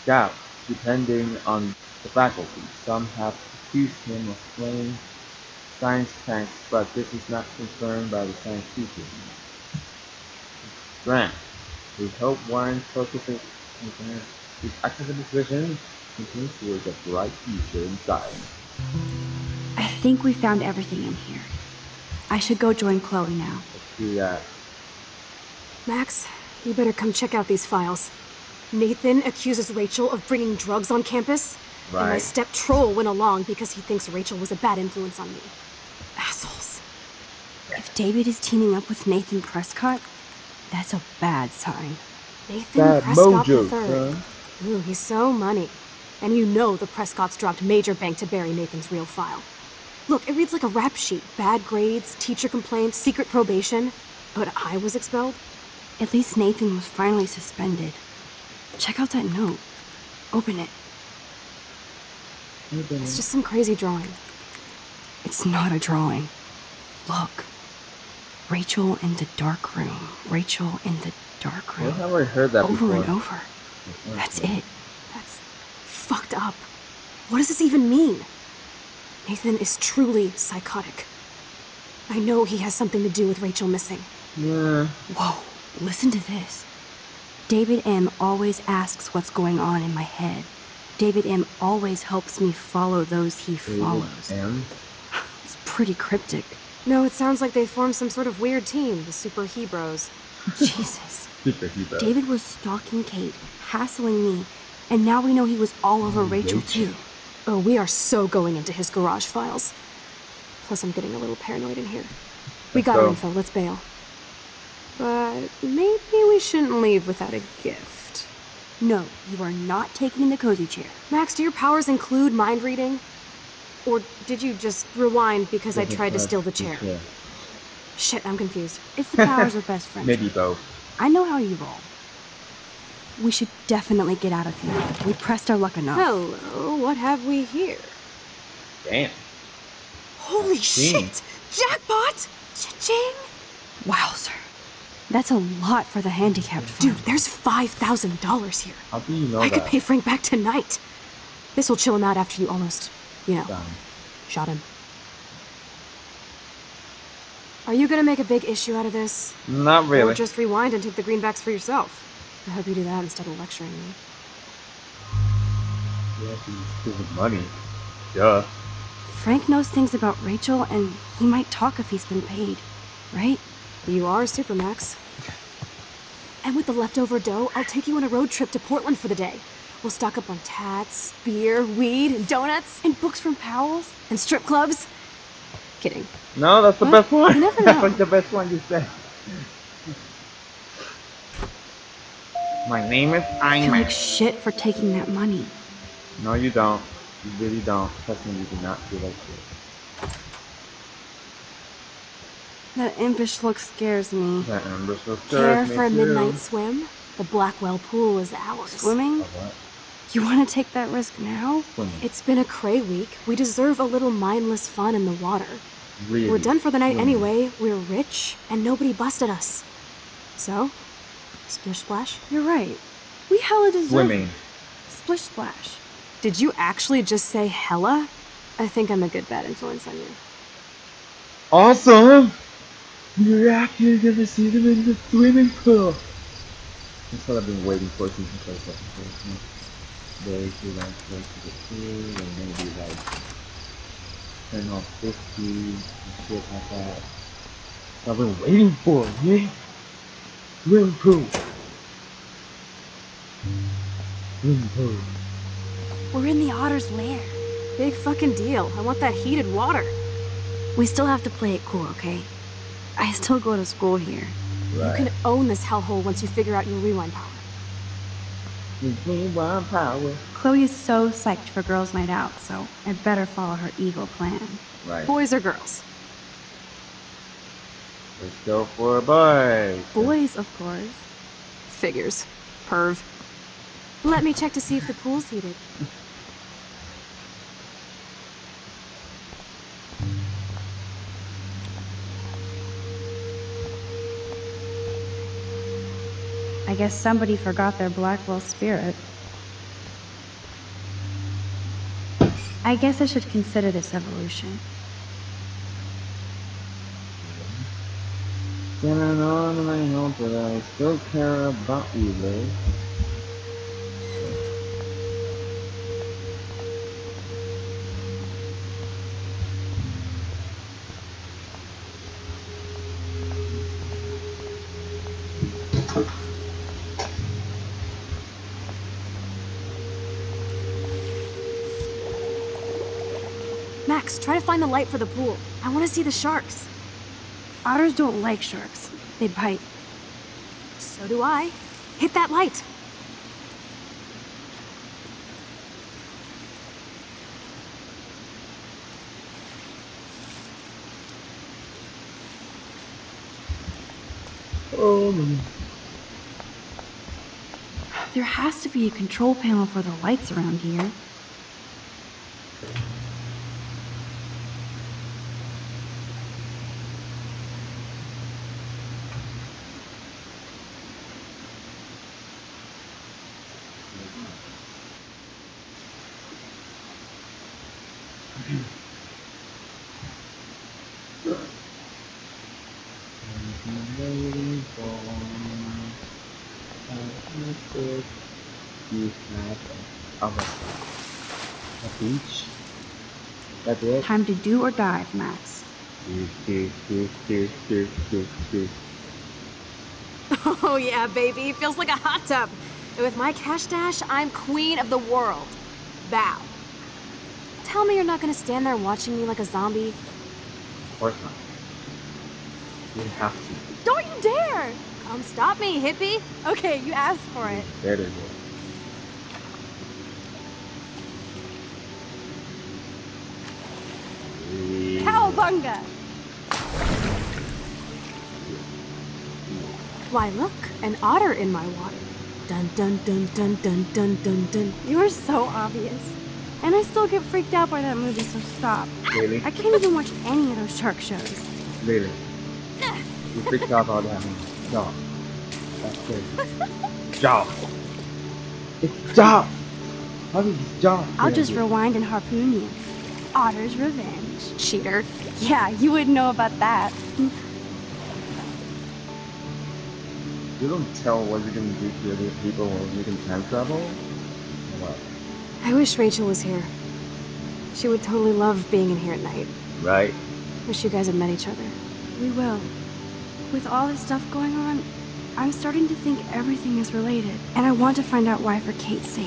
Speaker 1: Doubt, depending on the faculty. Some have accused him of playing science tanks, but this is not confirmed by the science teachers. Grant. We hope Warren focuses his academic vision continues towards a bright future in science.
Speaker 2: I think we found everything in here. I should go join Chloe now.
Speaker 1: Let's do that.
Speaker 11: Max, you better come check out these files. Nathan accuses Rachel of bringing drugs on campus. And my step troll went along because he thinks Rachel was a bad influence on me. Assholes.
Speaker 2: If David is teaming up with Nathan Prescott, that's a bad sign.
Speaker 11: Nathan
Speaker 1: Bad
Speaker 11: Prescott
Speaker 1: mojo,
Speaker 11: III.
Speaker 1: son.
Speaker 11: Ooh, he's so money. And you know the Prescotts dropped major bank to bury Nathan's real file. Look, it reads like a rap sheet. Bad grades, teacher complaints, secret probation. But I was expelled?
Speaker 2: At least Nathan was finally suspended. Check out that note. Open it.
Speaker 11: It's just some crazy drawing.
Speaker 2: It's not a drawing. Look. Rachel in the dark room. Rachel in the dark room.
Speaker 1: have I heard that
Speaker 2: Over
Speaker 1: before?
Speaker 2: and over. Mm-hmm. That's it.
Speaker 11: That's fucked up. What does this even mean? Nathan is truly psychotic. I know he has something to do with Rachel missing.
Speaker 1: Yeah.
Speaker 2: Whoa, listen to this. David M. always asks what's going on in my head. David M. always helps me follow those he follows.
Speaker 1: M.
Speaker 2: It's pretty cryptic.
Speaker 11: No, it sounds like they formed some sort of weird team, the Super Hebrews.
Speaker 2: Jesus.
Speaker 1: Superhero.
Speaker 2: David was stalking Kate, hassling me, and now we know he was all over Rachel, too.
Speaker 11: Oh, we are so going into his garage files. Plus, I'm getting a little paranoid in here. We
Speaker 1: Let's
Speaker 11: got our
Speaker 1: go.
Speaker 11: info, let's bail. But maybe we shouldn't leave without a gift.
Speaker 2: No, you are not taking the cozy chair.
Speaker 11: Max, do your powers include mind reading? Or did you just rewind because I tried to steal the chair?
Speaker 1: Yeah.
Speaker 11: Shit, I'm confused.
Speaker 2: It's the powers of best friends.
Speaker 1: Maybe both.
Speaker 2: I know how you roll. We should definitely get out of here. We pressed our luck enough.
Speaker 11: Hello, what have we here?
Speaker 1: Damn.
Speaker 11: Holy shit! Jackpot! Cha-ching!
Speaker 2: Wowzer. That's a lot for the handicapped fund.
Speaker 11: Dude, there's $5,000 here.
Speaker 1: How do you know
Speaker 11: I
Speaker 1: that?
Speaker 11: could pay Frank back tonight. This will chill him out after you almost, you know,
Speaker 1: Done.
Speaker 11: shot him. Are you gonna make a big issue out of this?
Speaker 1: Not really.
Speaker 11: Or just rewind and take the greenbacks for yourself? I hope you do that instead of lecturing me.
Speaker 1: Yeah, she's giving money. Duh.
Speaker 2: Frank knows things about Rachel, and he might talk if he's been paid, right?
Speaker 11: You are Supermax. And with the leftover dough, I'll take you on a road trip to Portland for the day. We'll stock up on tats, beer, weed, and donuts,
Speaker 2: And books from Powell's?
Speaker 11: and strip clubs. Kidding.
Speaker 1: No, that's the
Speaker 11: What?
Speaker 1: best one.
Speaker 11: You never
Speaker 1: That's
Speaker 11: know.
Speaker 1: like the best one you said. My name is
Speaker 2: I feel like shit for taking that money.
Speaker 1: No, you don't. You really don't. Trust me, you do not feel like shit.
Speaker 2: That impish look scares me.
Speaker 1: That so
Speaker 11: Care
Speaker 1: scares me
Speaker 11: for a
Speaker 1: too.
Speaker 11: midnight swim? The Blackwell pool is ours.
Speaker 2: Swimming?
Speaker 1: Of what?
Speaker 2: You want to take that risk now?
Speaker 1: Swimming.
Speaker 11: It's been a cray week. We deserve a little mindless fun in the water.
Speaker 1: Really
Speaker 11: We're done for the night
Speaker 1: swimming.
Speaker 11: anyway. We're rich, and nobody busted us. So, splish splash?
Speaker 2: You're right. We hella deserve
Speaker 1: Swimming.
Speaker 2: it. Splish splash.
Speaker 11: Did you actually just say hella? I think I'm a good bad influence on you.
Speaker 1: Awesome! You're actually gonna see them in the swimming pool. That's what I've been waiting for since the first episode. They do like go to the pool and maybe like turn off 50 and shit like that. I've been waiting for it, yeah? Swimming pool. Swimming pool.
Speaker 2: We're in the otter's lair.
Speaker 11: Big fucking deal. I want that heated water.
Speaker 2: We still have to play it cool, okay? I still go to school here.
Speaker 11: You can own this hellhole once you figure out your rewind power.
Speaker 1: Rewind power.
Speaker 2: Chloe is so psyched for girls' night out, so I better follow her evil plan.
Speaker 1: Right.
Speaker 11: Boys or girls?
Speaker 1: Let's go for a boy.
Speaker 2: Boys, of course.
Speaker 11: Figures. Perv. Let me check to see if the pool's heated.
Speaker 2: I guess somebody forgot their Blackwell spirit. I guess I should consider this evolution.
Speaker 1: Yeah, I know, I know, but I still care about you, Liz.
Speaker 11: Try to find the light for the pool. I want to see the sharks.
Speaker 2: Otters don't like sharks. They bite.
Speaker 11: So do I. Hit that light.
Speaker 2: There has to be a control panel for the lights around here.
Speaker 1: You have a, a beach. That's it.
Speaker 2: Time to do or dive, Max.
Speaker 11: Oh, yeah, baby. Feels like a hot tub. And with my cash dash, I'm queen of the world. Bow. Tell me you're not gonna stand there watching me like a zombie.
Speaker 1: Of course not. You have to.
Speaker 11: Don't you dare! Come stop me, hippie. Okay, you asked for it.
Speaker 1: Better go.
Speaker 11: Cowabunga! Why, look, an otter in my water. Dun dun dun dun dun dun dun dun.
Speaker 2: You are so obvious. And I still get freaked out by that movie, so stop.
Speaker 1: Really?
Speaker 2: I can't even watch any of those shark shows.
Speaker 1: Really? You freaked out all that. Stop. That's crazy. Stop. It's stop. How did you stop?
Speaker 2: I'll just rewind and harpoon you. Otter's revenge.
Speaker 11: Cheater.
Speaker 2: Yeah, you wouldn't know about that.
Speaker 1: You don't tell what you're gonna do to other people when you can time travel? What?
Speaker 11: I wish Rachel was here. She would totally love being in here at night.
Speaker 1: Right?
Speaker 11: Wish you guys had met each other.
Speaker 2: We will. With all this stuff going on, I'm starting to think everything is related. And I want to find out why for Kate's sake.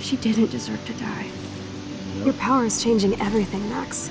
Speaker 2: She didn't deserve to die.
Speaker 11: Your power is changing everything, Max.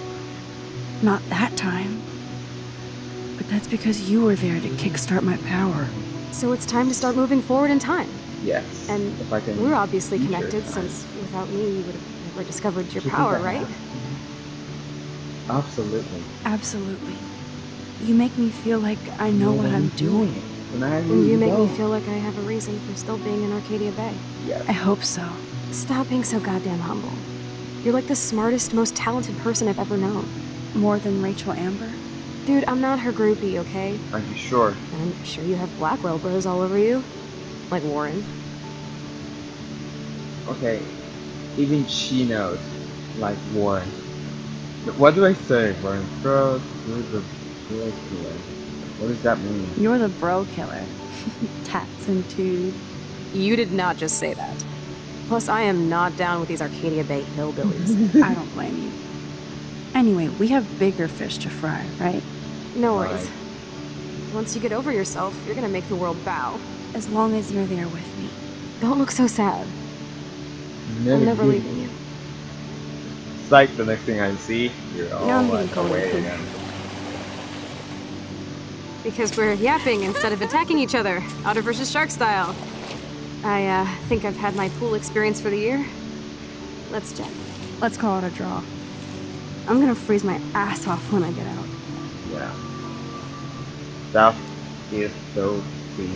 Speaker 2: Not that time. But that's because you were there to kickstart my power.
Speaker 11: So it's time to start moving forward in time.
Speaker 1: Yes.
Speaker 11: And
Speaker 1: if I can
Speaker 11: we're obviously connected
Speaker 1: time.
Speaker 11: since without me you would have never discovered your
Speaker 1: Do
Speaker 11: power,
Speaker 1: that
Speaker 11: right?
Speaker 1: happened? Absolutely.
Speaker 2: Absolutely. You make me feel like I know what I'm doing.
Speaker 1: And I
Speaker 11: And you make me
Speaker 1: don't.
Speaker 11: feel like I have a reason for still being in Arcadia Bay.
Speaker 1: Yes.
Speaker 2: I hope so.
Speaker 11: Stop being so goddamn humble. You're like the smartest, most talented person I've ever known.
Speaker 2: More than Rachel Amber?
Speaker 11: Dude, I'm not her groupie, okay?
Speaker 1: Are you sure?
Speaker 11: And I'm sure you have Blackwell bros all over you. Like Warren.
Speaker 1: Okay. Even she knows. Like Warren. What do I say? Warren Bro, you're the bro killer. What does that mean?
Speaker 2: You're the bro killer. Tats and two.
Speaker 11: You did not just say that. Plus, I am not down with these Arcadia Bay hillbillies.
Speaker 2: I don't blame you. Anyway, we have bigger fish to fry, right?
Speaker 11: no worries. Once you get over yourself, you're gonna make the world bow.
Speaker 2: As long as you're there with me.
Speaker 11: Don't look so sad.
Speaker 1: Never
Speaker 11: I'm never leaving you.
Speaker 1: It's like the next thing I see, you're all
Speaker 2: Now I'm
Speaker 1: like away again.
Speaker 11: Because we're yapping instead of attacking each other. Otter versus shark style. I uh, think I've had my pool experience for the year. Let's check. Let's call it a draw. I'm gonna freeze my ass off when I get out.
Speaker 1: Yeah. That is so the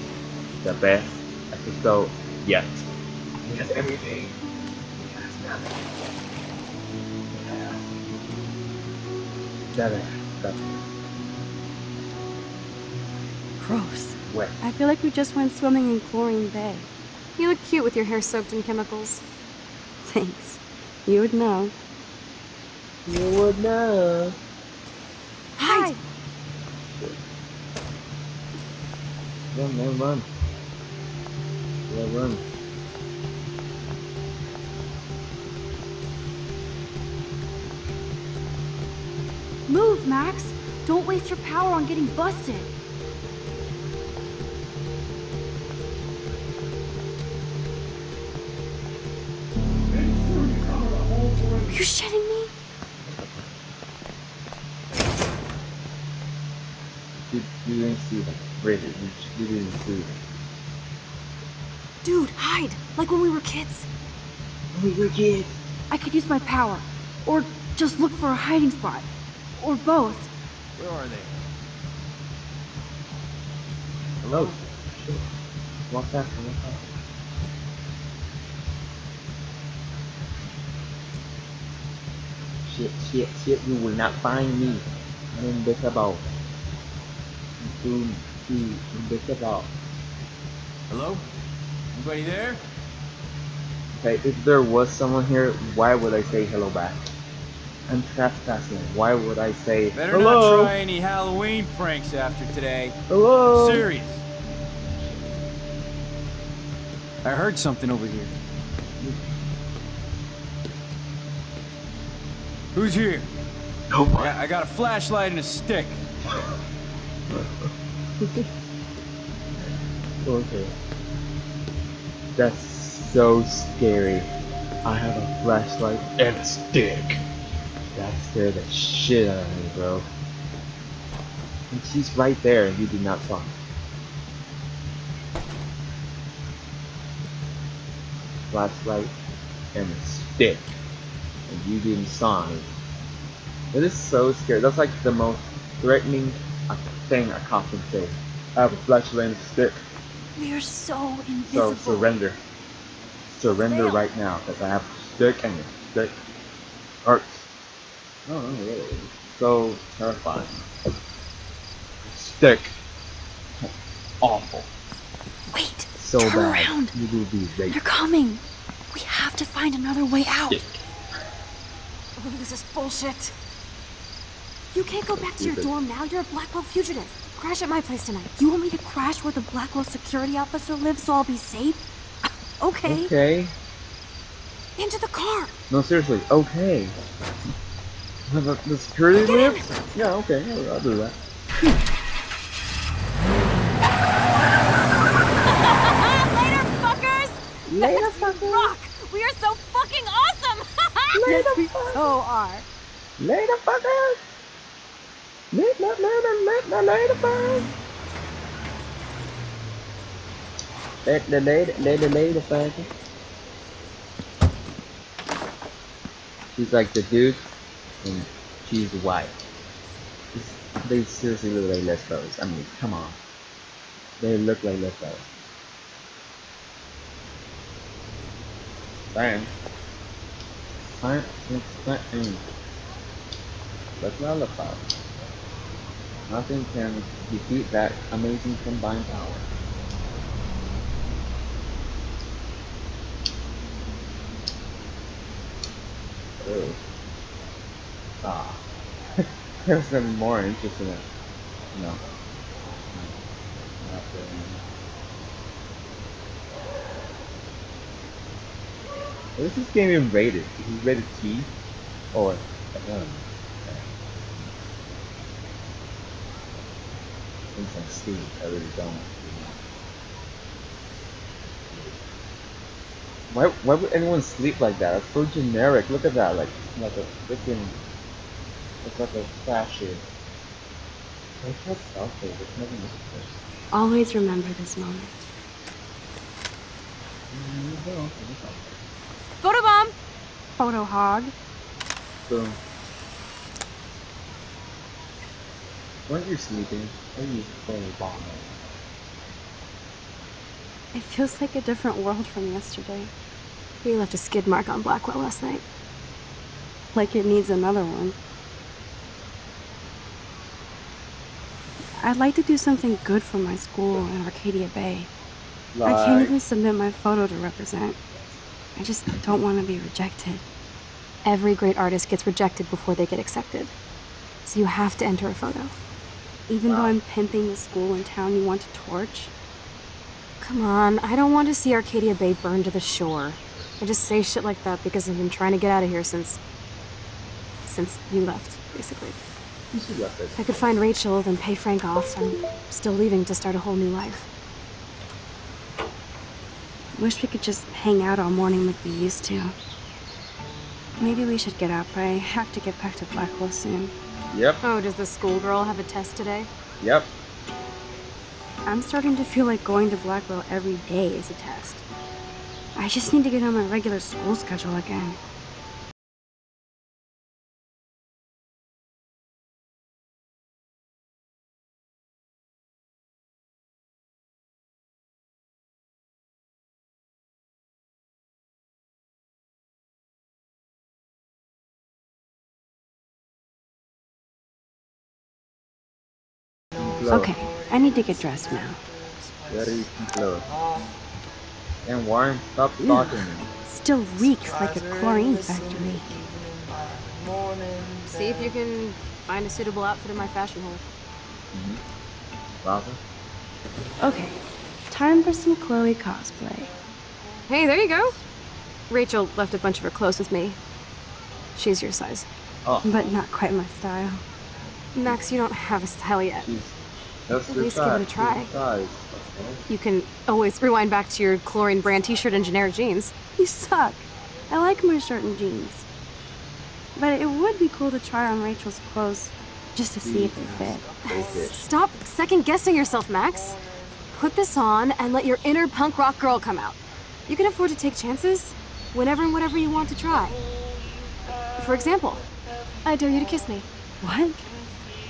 Speaker 1: the best episode yet. It has everything. It has nothing. It has nothing. Nothing.
Speaker 11: Gross.
Speaker 1: Wet.
Speaker 11: I feel like we just went swimming in Chlorine Bay. You look cute with your hair soaked in chemicals. Thanks. You would know.
Speaker 1: You would know.
Speaker 11: Hide!
Speaker 1: Run, man, run. Yeah, run.
Speaker 2: Move, Max! Don't waste your power on getting busted.
Speaker 11: Are you shitting me?
Speaker 1: Didn't see them. Really, you, you didn't see them.
Speaker 11: Dude, hide! Like when we were kids.
Speaker 1: When We were kids.
Speaker 2: I could use my power. Or just look for a hiding spot. Or both.
Speaker 7: Where are they?
Speaker 1: Hello. Shit. Walk faster, walk faster. Shit, shit, shit, you will not find me. I'm invisible. You, you, invisible.
Speaker 7: Hello? Anybody there?
Speaker 1: Okay, if there was someone here, why would I say hello back? I'm trespassing. Why would I say
Speaker 7: Better
Speaker 1: hello?
Speaker 7: not try any Halloween pranks after today.
Speaker 1: Hello.
Speaker 7: Serious. I heard something over here. Who's here?
Speaker 1: Nobody.
Speaker 7: I got a flashlight and a stick.
Speaker 1: Okay. That's so scary. I have a flashlight and a stick. That scared the shit out of me, bro. And she's right there and you did not find. Flashlight and a stick. And you didn't sign. It is so scary. That's like the most threatening thing I say. I have a flashlight and a stick.
Speaker 2: We are so invisible.
Speaker 1: So surrender. Surrender right now, because I have a stick and your stick hurts. No, no, really. It's so terrifying. Stick. Awful.
Speaker 2: Wait!
Speaker 1: So
Speaker 2: turn
Speaker 1: bad.
Speaker 2: around!
Speaker 1: You will be
Speaker 2: They're coming! We have to find another way out.
Speaker 1: Stick.
Speaker 11: Oh, this is bullshit. You can't go back to your dorm now. You're a Blackwell fugitive. Crash at my place tonight.
Speaker 2: You want me to crash where the Blackwell security officer lives so I'll be safe?
Speaker 11: Okay.
Speaker 1: Okay.
Speaker 11: Into the car.
Speaker 1: No, seriously. Okay. The, the, the security lives? Yeah, okay. I'll, I'll do that.
Speaker 4: Later, fuckers!
Speaker 1: Later,
Speaker 4: fuckers! Rock! We are so fucking awesome!
Speaker 2: yes, we so are.
Speaker 1: Later, fuckers. Later, later, fuckers. Later, later, later, later, fuckers. She's like the dude, and she's the wife. It's- They seriously look like lesbos. I mean, come on. They look like lesbos. Damn. Is threatening. Let's lollipop. Nothing can defeat that amazing combined power. Ooh. Ah. There's some more interesting. No. Not there anymore. What is this game even rated? Is it rated T? Or I don't know. Since I'm Steve, I really don't. Why, why would anyone sleep like that? It's so generic. Look at that, like like a freaking it's like a statue. Like so selfish. It's nothing to
Speaker 11: Always remember this moment. Mm-hmm. Photobomb!
Speaker 2: Photo hog.
Speaker 1: Boom. Weren't you sleeping? Are you playing bomb?
Speaker 2: It feels like a different world from yesterday.
Speaker 11: We left a skid mark on Blackwell last night.
Speaker 2: Like it needs another one. I'd like to do something good for my school in Arcadia Bay. I can't even submit my photo to represent. I just don't want to be rejected.
Speaker 11: Every great artist gets rejected before they get accepted. So you have to enter a photo.
Speaker 2: Even though I'm pimping the school in town you want to torch.
Speaker 11: Come on, I don't want to see Arcadia Bay burn to the shore. I just say shit like that because I've been trying to get out of here since. since you left, basically.
Speaker 1: You left.
Speaker 11: If I could find Rachel, then pay Frank off, I'm still leaving to start a whole new life.
Speaker 2: Wish we could just hang out all morning like we used to. Maybe we should get up. I have to get back to Blackwell soon.
Speaker 1: Yep.
Speaker 11: Oh, does the schoolgirl have a test today?
Speaker 1: Yep.
Speaker 2: I'm starting to feel like going to Blackwell every day is a test. I just need to get on my regular school schedule again.
Speaker 1: Slow.
Speaker 2: Okay, I need to get dressed now.
Speaker 1: Very slow. And Warren, stop talking.
Speaker 2: Still reeks like a chlorine factory.
Speaker 11: See if you can find a suitable outfit in my fashion hole. Mm-hmm.
Speaker 1: Bravo.
Speaker 2: Okay, time for some Chloe cosplay.
Speaker 11: Hey, there you go. Rachel left a bunch of her clothes with me. She's your size.
Speaker 1: Oh,
Speaker 2: But not quite my style.
Speaker 11: Max, you don't have a style yet.
Speaker 1: That's
Speaker 11: At
Speaker 1: the
Speaker 11: least give it a try.
Speaker 1: the.
Speaker 11: You can always rewind back to your chlorine brand t-shirt and generic jeans.
Speaker 2: You suck. I like my shirt and jeans. But it would be cool to try on Rachel's clothes just to see if they fit.
Speaker 1: Okay.
Speaker 11: Stop second guessing yourself, Max. Put this on and let your inner punk rock girl come out. You can afford to take chances whenever and whatever you want to try. For example, I dare you to kiss me.
Speaker 2: What?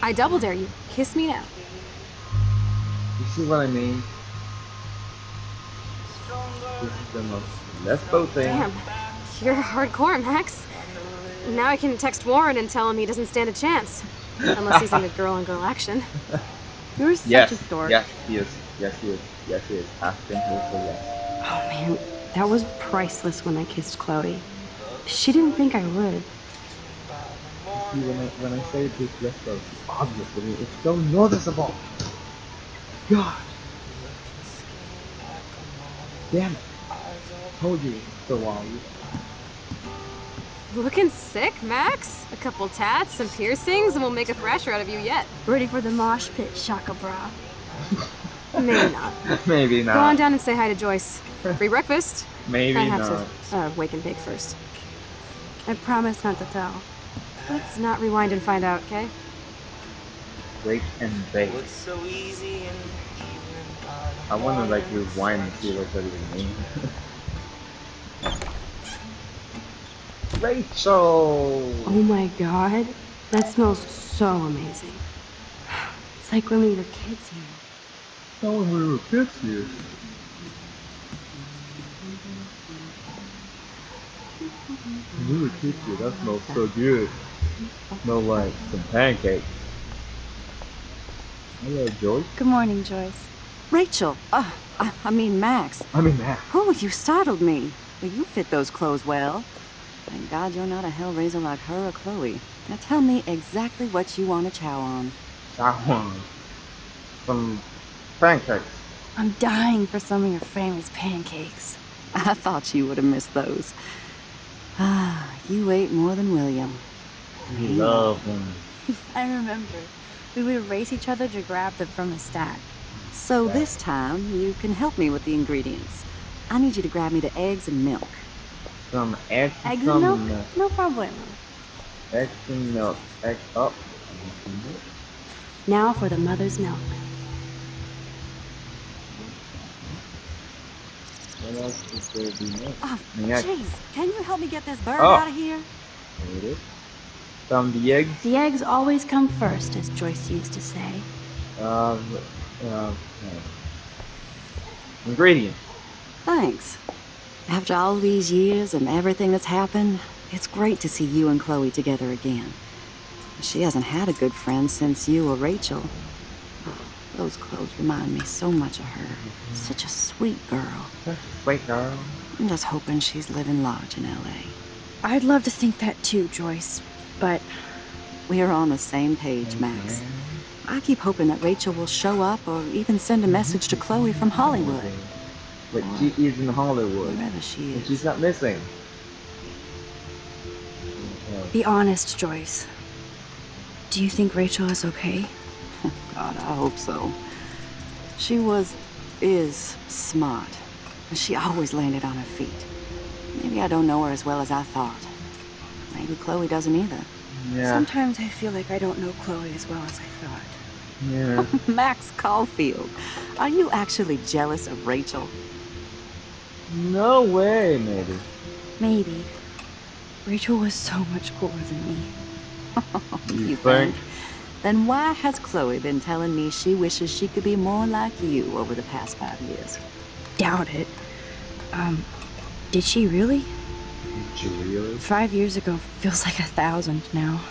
Speaker 11: I double dare you. Kiss me now.
Speaker 1: You see what I mean? This is the most lesbo thing.
Speaker 11: Damn, you're hardcore, Max. Now I can text Warren and tell him he doesn't stand a chance. Unless he's into girl on girl action.
Speaker 2: You're such
Speaker 1: Yes,
Speaker 2: a dork.
Speaker 1: yes, he is. Yes, he is. Yes, he is. Ask him who's the yes.
Speaker 2: Oh man, that was priceless when I kissed Chloe. She didn't think I would.
Speaker 1: See, when I, when I say this it's obvious. I mean, it's so noticeable. God. Damn it. Told you it's so wild.
Speaker 11: Looking sick, Max? A couple tats, some piercings, and we'll make a thrasher out of you yet.
Speaker 2: Ready for the mosh pit, Shaka Bra.
Speaker 11: Maybe not.
Speaker 1: Maybe not.
Speaker 11: Go on down and say hi to Joyce. Free breakfast.
Speaker 1: Maybe
Speaker 11: I have
Speaker 1: not.
Speaker 11: to uh, wake and bake first.
Speaker 2: I promise not to tell.
Speaker 11: Let's not rewind and find out, okay?
Speaker 1: Wake and bake. What's so easy in I want to like rewind and see what that even means. Rachel!
Speaker 2: Oh my god, that smells so amazing. It's like when we were kids here.
Speaker 1: Oh, we were kids here. We were kids here. That smells so good. Smell like some pancakes. Hello, Joyce.
Speaker 6: Good morning, Joyce. Rachel. Uh, I, I mean, Max.
Speaker 1: I mean, Max.
Speaker 6: Oh, you startled me. Well, you fit those clothes well. Thank God you're not a hellraiser like her or Chloe. Now tell me exactly what you want to chow on.
Speaker 1: That one. Some pancakes.
Speaker 2: I'm dying for some of your famous pancakes.
Speaker 6: I thought you would have missed those. Ah, you ate more than William.
Speaker 1: We love them.
Speaker 2: I remember. We would race each other to grab them from the stack.
Speaker 6: So this time, you can help me with the ingredients. I need you to grab me the eggs and milk.
Speaker 1: Some eggs,
Speaker 2: Eggs
Speaker 1: some
Speaker 2: and milk? No problem.
Speaker 1: eggs and milk. Egg up.
Speaker 2: Now for the mother's milk.
Speaker 1: What else is there to be next?
Speaker 6: Oh,
Speaker 1: I mean, I-
Speaker 6: jeez. Can you help me get this bird
Speaker 1: Oh.
Speaker 6: out of here?
Speaker 1: There it is. Found the eggs.
Speaker 2: The eggs always come first, as Joyce used to say.
Speaker 1: Um, uh, ingredients.
Speaker 6: Thanks. After all these years and everything that's happened, it's great to see you and Chloe together again. She hasn't had a good friend since you or Rachel. Those clothes remind me so much of her. Such a sweet girl.
Speaker 1: Sweet girl.
Speaker 6: I'm just hoping she's living large in L.A.
Speaker 2: I'd love to think that too, Joyce, but
Speaker 6: We're on the same page, mm-hmm. Max. I keep hoping that Rachel will show up or even send a message to Chloe from Hollywood.
Speaker 1: But she is in Hollywood.
Speaker 6: Wherever she
Speaker 1: And
Speaker 6: is.
Speaker 1: she's not missing.
Speaker 2: be honest, Joyce. Do you think Rachel is okay?
Speaker 6: God, I hope so. She was, is smart. She always landed on her feet. Maybe I don't know her as well as I thought. Maybe Chloe doesn't either.
Speaker 1: Yeah.
Speaker 2: Sometimes I feel like I don't know Chloe as well as I thought.
Speaker 1: Yeah.
Speaker 6: Max Caulfield, are you actually jealous of Rachel?
Speaker 1: no way, maybe.
Speaker 2: Maybe. Rachel was so much cooler than me.
Speaker 6: You
Speaker 1: think?
Speaker 6: Then why has Chloe been telling me she wishes she could be more like you over the past five years?
Speaker 2: Doubt it. Um, did she really?
Speaker 1: Julia.
Speaker 2: Five years ago feels like a thousand now.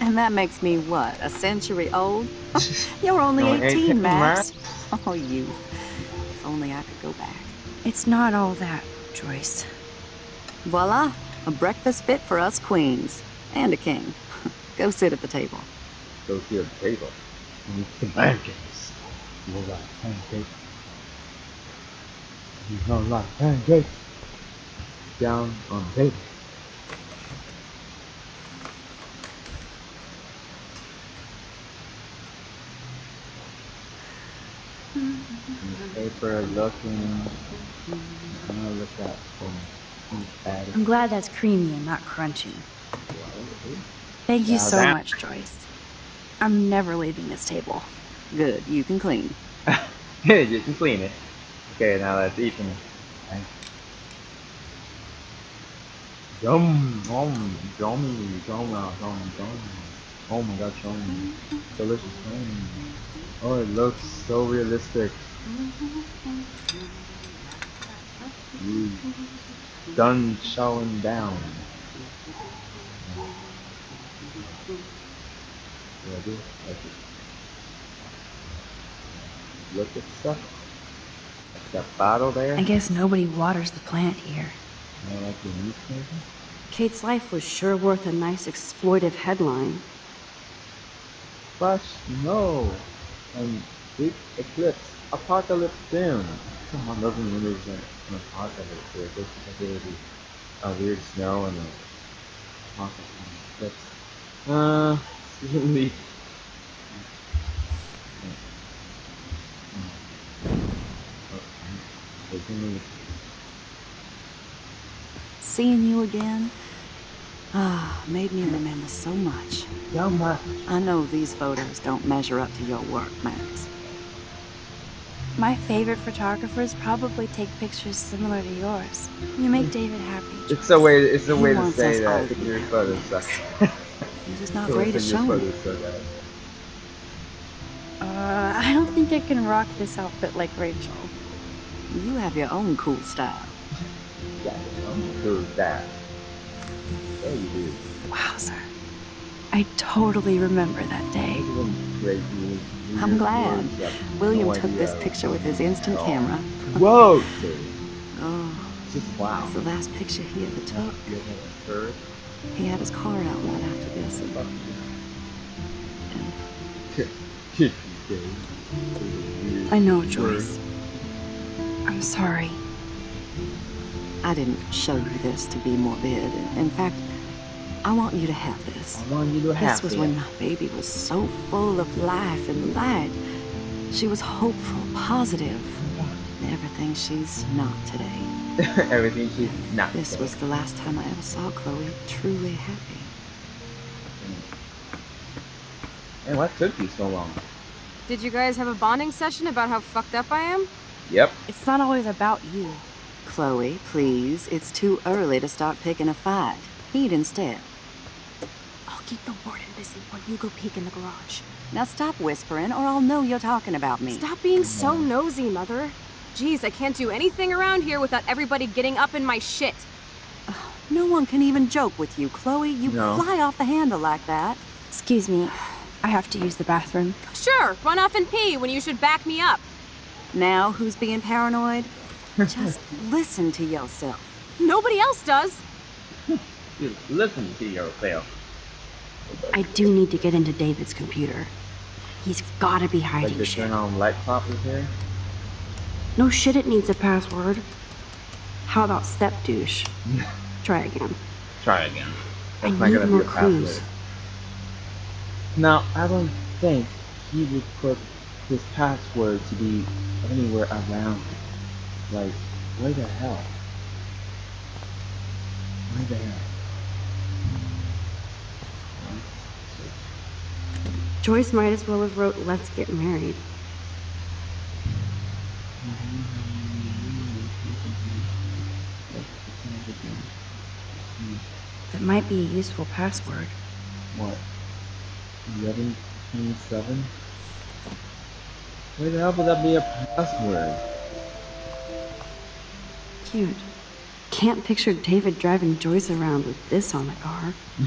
Speaker 6: And that makes me what, a century old? You're only
Speaker 1: Only
Speaker 6: 18,
Speaker 1: 18,
Speaker 6: Max. Oh, youth. If only I could go back.
Speaker 2: It's not all that, Joyce.
Speaker 6: Voila, a breakfast fit for us queens. And a king. go sit at the table.
Speaker 1: Go sit at the table. And eat the pancakes. You don't like pancakes. You don't like pancakes. Down on the table. Paper looking. I'm gonna look.
Speaker 2: I'm glad that's creamy and not crunchy. Thank you
Speaker 1: Now
Speaker 2: so
Speaker 1: that-
Speaker 2: much, Joyce. I'm never leaving this table.
Speaker 6: Good, you can clean.
Speaker 1: you can clean it. Okay, now let's eat them. Okay. Yum, yum, yummy, yum, yum, yum, yum. Oh my god, yum. Delicious. Yum. Oh, it looks so realistic. Done showing down. Yeah, like it. Look at stuff. That bottle there.
Speaker 2: I guess nobody waters the plant here.
Speaker 1: Like the newspaper.
Speaker 11: Kate's life was sure worth a nice exploitive headline.
Speaker 1: Flash snow and big eclipse. Apocalypse soon. Come on, doesn't mean there's an apocalypse here. Just because there would be a weird snow and a apocalypse eclipse. Uh, really.
Speaker 6: Seeing you again, ah, made me remember so much.
Speaker 1: So much.
Speaker 6: I know these photos don't measure up to your work, Max.
Speaker 2: My favorite photographers probably take pictures similar to yours. You make David happy.
Speaker 1: It's a way. It's a
Speaker 6: He
Speaker 1: way to
Speaker 6: wants
Speaker 1: say that
Speaker 6: to
Speaker 1: your photos suck.
Speaker 6: You're just not
Speaker 1: So
Speaker 6: great at
Speaker 1: listen, your photos guys.
Speaker 2: Uh, I don't think I can rock this outfit like Rachel.
Speaker 6: You have your own cool style.
Speaker 1: Yeah, I'm cool with that. Yeah, you do.
Speaker 2: Wowzer. I totally remember that day.
Speaker 1: Those are them great movies.
Speaker 6: I'm glad.
Speaker 1: words, you have
Speaker 6: William took this picture with his instant camera.
Speaker 1: Whoa!
Speaker 6: Oh,
Speaker 1: wow.
Speaker 6: that's the last picture he ever took.
Speaker 1: You have a bird?
Speaker 6: He had his car out right after this. And,
Speaker 1: Dave.
Speaker 2: I know, Joyce. I'm sorry.
Speaker 6: I didn't show you this to be morbid. In fact, I want you to have this.
Speaker 1: I want you to have
Speaker 6: This was
Speaker 1: it.
Speaker 6: when my baby was so full of life and light. She was hopeful, positive. Everything she's not today.
Speaker 1: Everything she's not.
Speaker 6: This
Speaker 1: today.
Speaker 6: was the last time I ever saw Chloe truly happy.
Speaker 1: And what took you so long?
Speaker 11: Did you guys have a bonding session about how fucked up I am?
Speaker 1: Yep.
Speaker 2: It's not always about you.
Speaker 6: Chloe, please. It's too early to start picking a fight. Eat instead.
Speaker 11: I'll keep the warden busy while you go peek in the garage.
Speaker 6: Now stop whispering, or I'll know you're talking about me.
Speaker 11: Stop being so nosy, Mother. Geez, I can't do anything around here without everybody getting up in my shit.
Speaker 6: No one can even joke with you, Chloe. You
Speaker 11: No.
Speaker 6: fly off the handle like that.
Speaker 2: Excuse me. I have to use the bathroom.
Speaker 11: Sure, run off and pee when you should back me up.
Speaker 6: Now who's being paranoid? Just listen to yourself.
Speaker 11: Nobody else does.
Speaker 1: You listen to yourself.
Speaker 2: I do need to get into David's computer. He's gotta be
Speaker 1: Like
Speaker 2: hiding
Speaker 1: the
Speaker 2: shit.
Speaker 1: turn on laptop is here.
Speaker 2: No shit, it needs a password. How about step douche? Try again.
Speaker 1: Try again.
Speaker 2: I
Speaker 1: not
Speaker 2: need
Speaker 1: gonna
Speaker 2: more
Speaker 1: be a password.
Speaker 2: clues.
Speaker 1: Now, I don't think he would put his password to be anywhere around. Like, where the hell? Where the hell?
Speaker 2: Joyce might as well have wrote "Let's get married." That might be a useful password.
Speaker 1: What? 1127? Where the hell would that be a password?
Speaker 2: Cute. Can't picture David driving Joyce around with this on the car.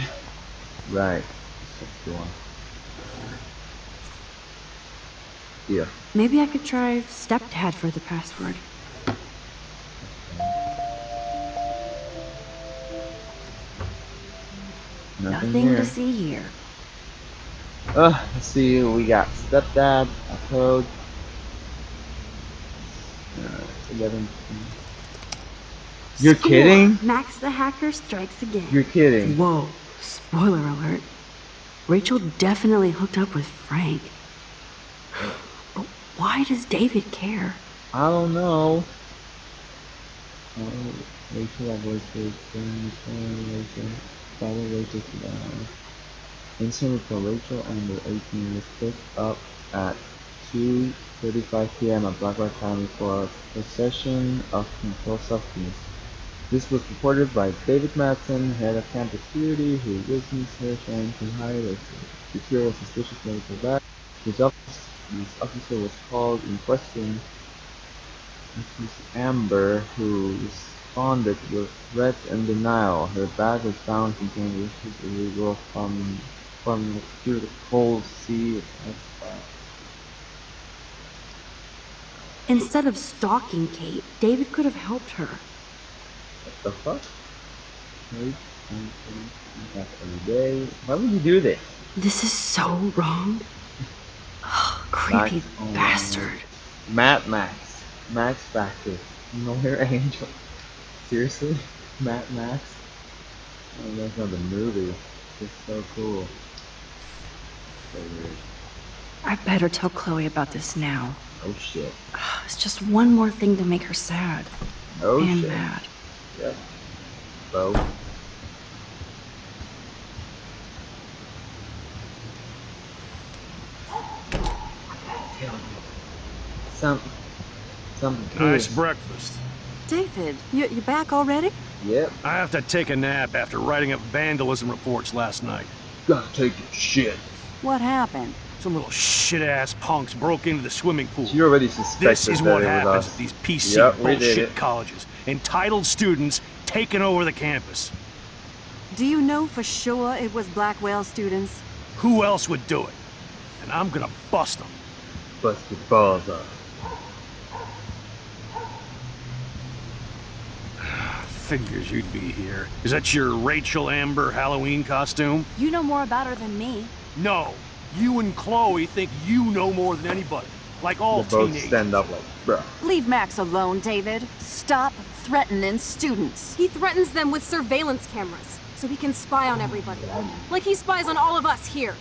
Speaker 1: Right. Let's go on. Yeah.
Speaker 2: Maybe I could try stepdad for the password.
Speaker 1: Nothing,
Speaker 2: Nothing
Speaker 1: here.
Speaker 2: to see here.
Speaker 1: Uh, let's see. We got stepdad, a code. Uh, 11. You're
Speaker 2: Score!
Speaker 1: kidding?
Speaker 2: Max the hacker strikes again.
Speaker 1: You're kidding.
Speaker 2: Whoa. Spoiler alert. Rachel definitely hooked up with Frank. But why does David care?
Speaker 1: I don't know. Oh, Rachel, I voice Rachel, Rachel, follow Rachel to the house. Incident for Rachel under 18 was picked up at 2.35 p.m. at Blackwell County for a possession of controlled substance. This was reported by David Madsen, head of campus security, who witnessed her trying to hide a secure suspicious medical bag. This officer, this officer was called in question Mrs. Amber, who responded with threats and denial. Her bag was found containing issues illegal from from through the cold sea
Speaker 2: Instead of stalking Kate, David could have helped her.
Speaker 1: The fuck? Wait, something like every day. Why would you do this?
Speaker 2: This is so wrong. Creepy
Speaker 1: Max
Speaker 2: bastard.
Speaker 1: Matt Max. Max Factor. No Hair Angel. Seriously? Matt Max? Oh, that's not the movie. It's so cool. So weird.
Speaker 2: I better tell Chloe about this now.
Speaker 1: Oh shit.
Speaker 2: It's just one more thing to make her sad.
Speaker 1: Oh
Speaker 2: and
Speaker 1: shit.
Speaker 2: mad.
Speaker 1: Yep. Bo. Some, something.
Speaker 13: Nice
Speaker 1: cool.
Speaker 13: breakfast.
Speaker 6: David, you, you back already?
Speaker 1: Yep.
Speaker 13: I have to take a nap after writing up vandalism reports last night.
Speaker 1: Gotta take a shit.
Speaker 6: What happened?
Speaker 13: Some little shit-ass punks broke into the swimming pool.
Speaker 1: You already suspected
Speaker 13: This is
Speaker 1: that
Speaker 13: what happens
Speaker 1: us.
Speaker 13: at these PC
Speaker 1: Yep,
Speaker 13: bullshit colleges. Entitled students taking over the campus.
Speaker 6: Do you know for sure it was Blackwell students?
Speaker 13: Who else would do it? And I'm gonna bust them.
Speaker 1: Bust your balls up.
Speaker 13: Figures you'd be here. Is that your Rachel Amber Halloween costume?
Speaker 5: You know more about her than me.
Speaker 13: No. You and Chloe think you know more than anybody. Like all
Speaker 1: They both
Speaker 13: teenagers.
Speaker 1: stand up like, bruh.
Speaker 6: Leave Max alone, David. Stop threatening students.
Speaker 11: He threatens them with surveillance cameras so he can spy on everybody. Like he spies on all of us here.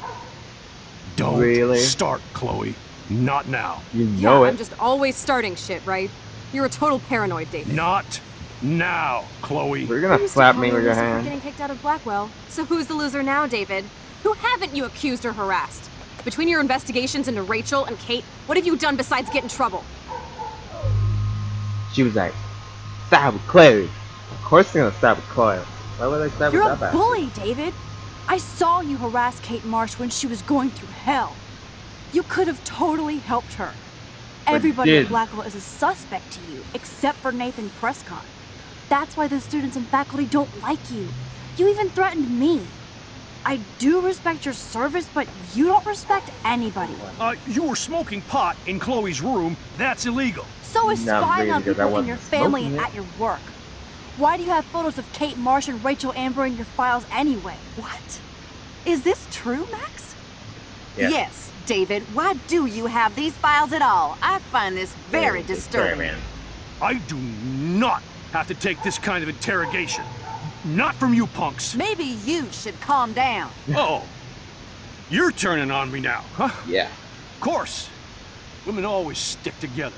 Speaker 13: Don't
Speaker 1: Really?
Speaker 13: start, Chloe. Not now.
Speaker 1: You know
Speaker 11: yeah,
Speaker 1: know
Speaker 11: I'm just always starting shit, right? You're a total paranoid, David.
Speaker 13: Not now, Chloe.
Speaker 1: You're gonna
Speaker 11: used
Speaker 1: slap me
Speaker 11: a
Speaker 1: with your
Speaker 11: loser for
Speaker 1: hand.
Speaker 11: Getting kicked out of Blackwell. So who's the loser now, David? Who haven't you accused or harassed? Between your investigations into Rachel and Kate, what have you done besides get in trouble?
Speaker 1: She was like, side with Chloe. Of course they're gonna side with Chloe. Why would they side
Speaker 14: You're
Speaker 1: with
Speaker 14: a
Speaker 1: that bastard?
Speaker 14: bully, David. I saw you harass Kate Marsh when she was going through hell. You could have totally helped her.
Speaker 1: But
Speaker 14: Everybody at. Blackwell is a suspect to you, except for Nathan Prescott. That's why the students and faculty don't like you. You even threatened me. I do respect your service, but you don't respect anybody.
Speaker 13: Uh, you were smoking pot in Chloe's room. That's illegal.
Speaker 14: So is
Speaker 1: Not
Speaker 14: spying
Speaker 1: really,
Speaker 14: on people in your family and at your work. Why do you have photos of Kate Marsh and Rachel Amber in your files anyway? What? Is this true, Max?
Speaker 1: Yeah.
Speaker 6: Yes, David. Why do you have these files at all? I find this very disturbing.
Speaker 13: I do not have to take this kind of interrogation. Not from you punks.
Speaker 6: Maybe you should calm down.
Speaker 13: Oh, you're turning on me now, huh?
Speaker 1: Yeah.
Speaker 13: Of course. Women always stick together.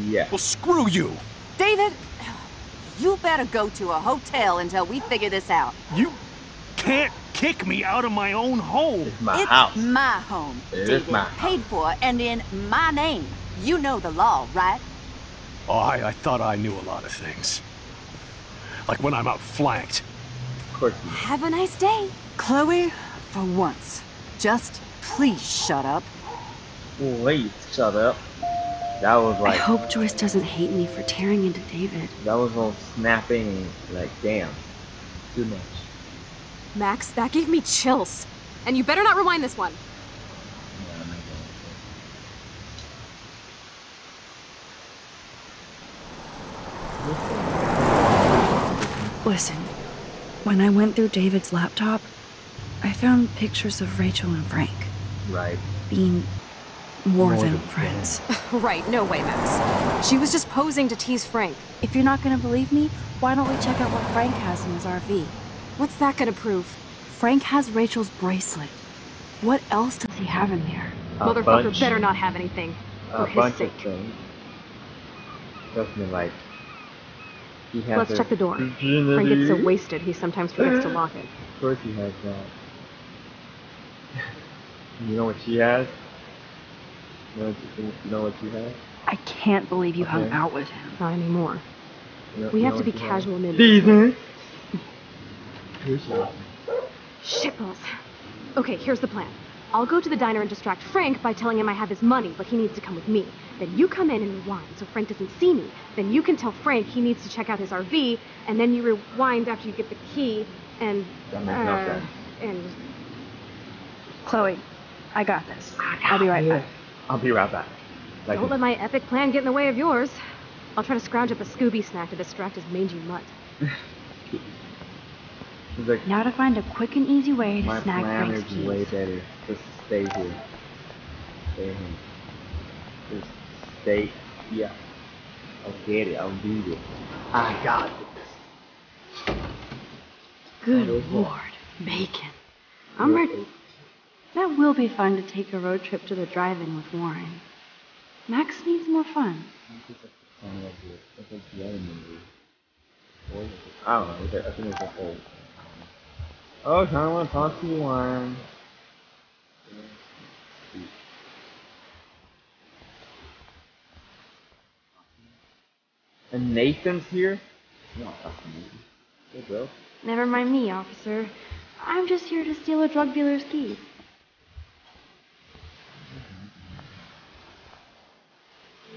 Speaker 1: Yeah.
Speaker 13: Well, screw you.
Speaker 6: David, you better go to a hotel until we figure this out.
Speaker 13: You can't kick me out of my own home. It's
Speaker 1: my
Speaker 6: it's my home,
Speaker 13: It is
Speaker 6: David.
Speaker 13: my
Speaker 6: Paid for and in my name. You know the law, right?
Speaker 13: Oh, I, I thought I knew a lot of things. Like when I'm outflanked.
Speaker 1: Of course.
Speaker 14: Have a nice day.
Speaker 6: Chloe, for once, just please shut up.
Speaker 1: Please shut up. That was like.
Speaker 2: I hope Joyce doesn't hate me for tearing into David.
Speaker 1: that was all snapping like damn. Too much.
Speaker 11: Max, that gave me chills. And you better not rewind this one.
Speaker 1: Yeah, I'm not
Speaker 2: Listen, when I went through David's laptop, I found pictures of Rachel and Frank
Speaker 1: Right.
Speaker 2: being more,
Speaker 11: More
Speaker 2: than,
Speaker 11: than
Speaker 2: friends.
Speaker 11: right, no way, Max. She was just posing to tease Frank.
Speaker 14: If you're not gonna believe me, why don't we check out what Frank has in his RV?
Speaker 11: What's that gonna prove?
Speaker 14: Frank has Rachel's bracelet. What else does he have in there?
Speaker 1: A
Speaker 11: Motherfucker
Speaker 1: bunch.
Speaker 11: better not have anything.
Speaker 1: A
Speaker 11: For his
Speaker 1: bunch
Speaker 11: sake.
Speaker 1: of things. Trust me, like he has
Speaker 11: Let's check the door.
Speaker 1: virginity.
Speaker 11: Frank gets so wasted he sometimes forgets to lock it.
Speaker 1: Of course he has that. you know what she has? You know what, you, you know what she has?
Speaker 2: I can't believe you hung out with him.
Speaker 11: Not anymore.
Speaker 1: You know-
Speaker 11: We have to be
Speaker 1: what has?
Speaker 11: casual nibs.
Speaker 1: Season.
Speaker 11: Shitballs. Okay, here's the plan. I'll go to the diner and distract Frank by telling him I have his money, but he needs to come with me. Then you come in and rewind so Frank doesn't see me. Then you can tell Frank he needs to check out his RV, and then you rewind after you get the key, and
Speaker 1: That no
Speaker 11: uh,
Speaker 1: sense.
Speaker 11: and
Speaker 2: Chloe, I got this. I'll be right back.
Speaker 1: I'll be right back. Like
Speaker 11: don't let my epic plan get in the way of yours. I'll try to scrounge up a Scooby snack to distract his mangy mutt.
Speaker 1: He's like,
Speaker 2: Now to find a quick and easy way to snag Frank's keys.
Speaker 1: my plan is way better. Just stay here. Stay here. Just stay. Yeah. I'll get it. I'll do this. I got this.
Speaker 2: Good lord, bacon. I'm ready. That will be fun to take a road trip to the drive-in with Warren. Max needs more fun.
Speaker 1: Kind of good. It's like the other movie. What is it? I don't know. I think it's a whole. Oh, I kind of want to talk to you, Warren. And Nathan's here? No, that's Nathan. Hey, bro.
Speaker 2: Never mind me, officer. I'm just here to steal a drug dealer's keys.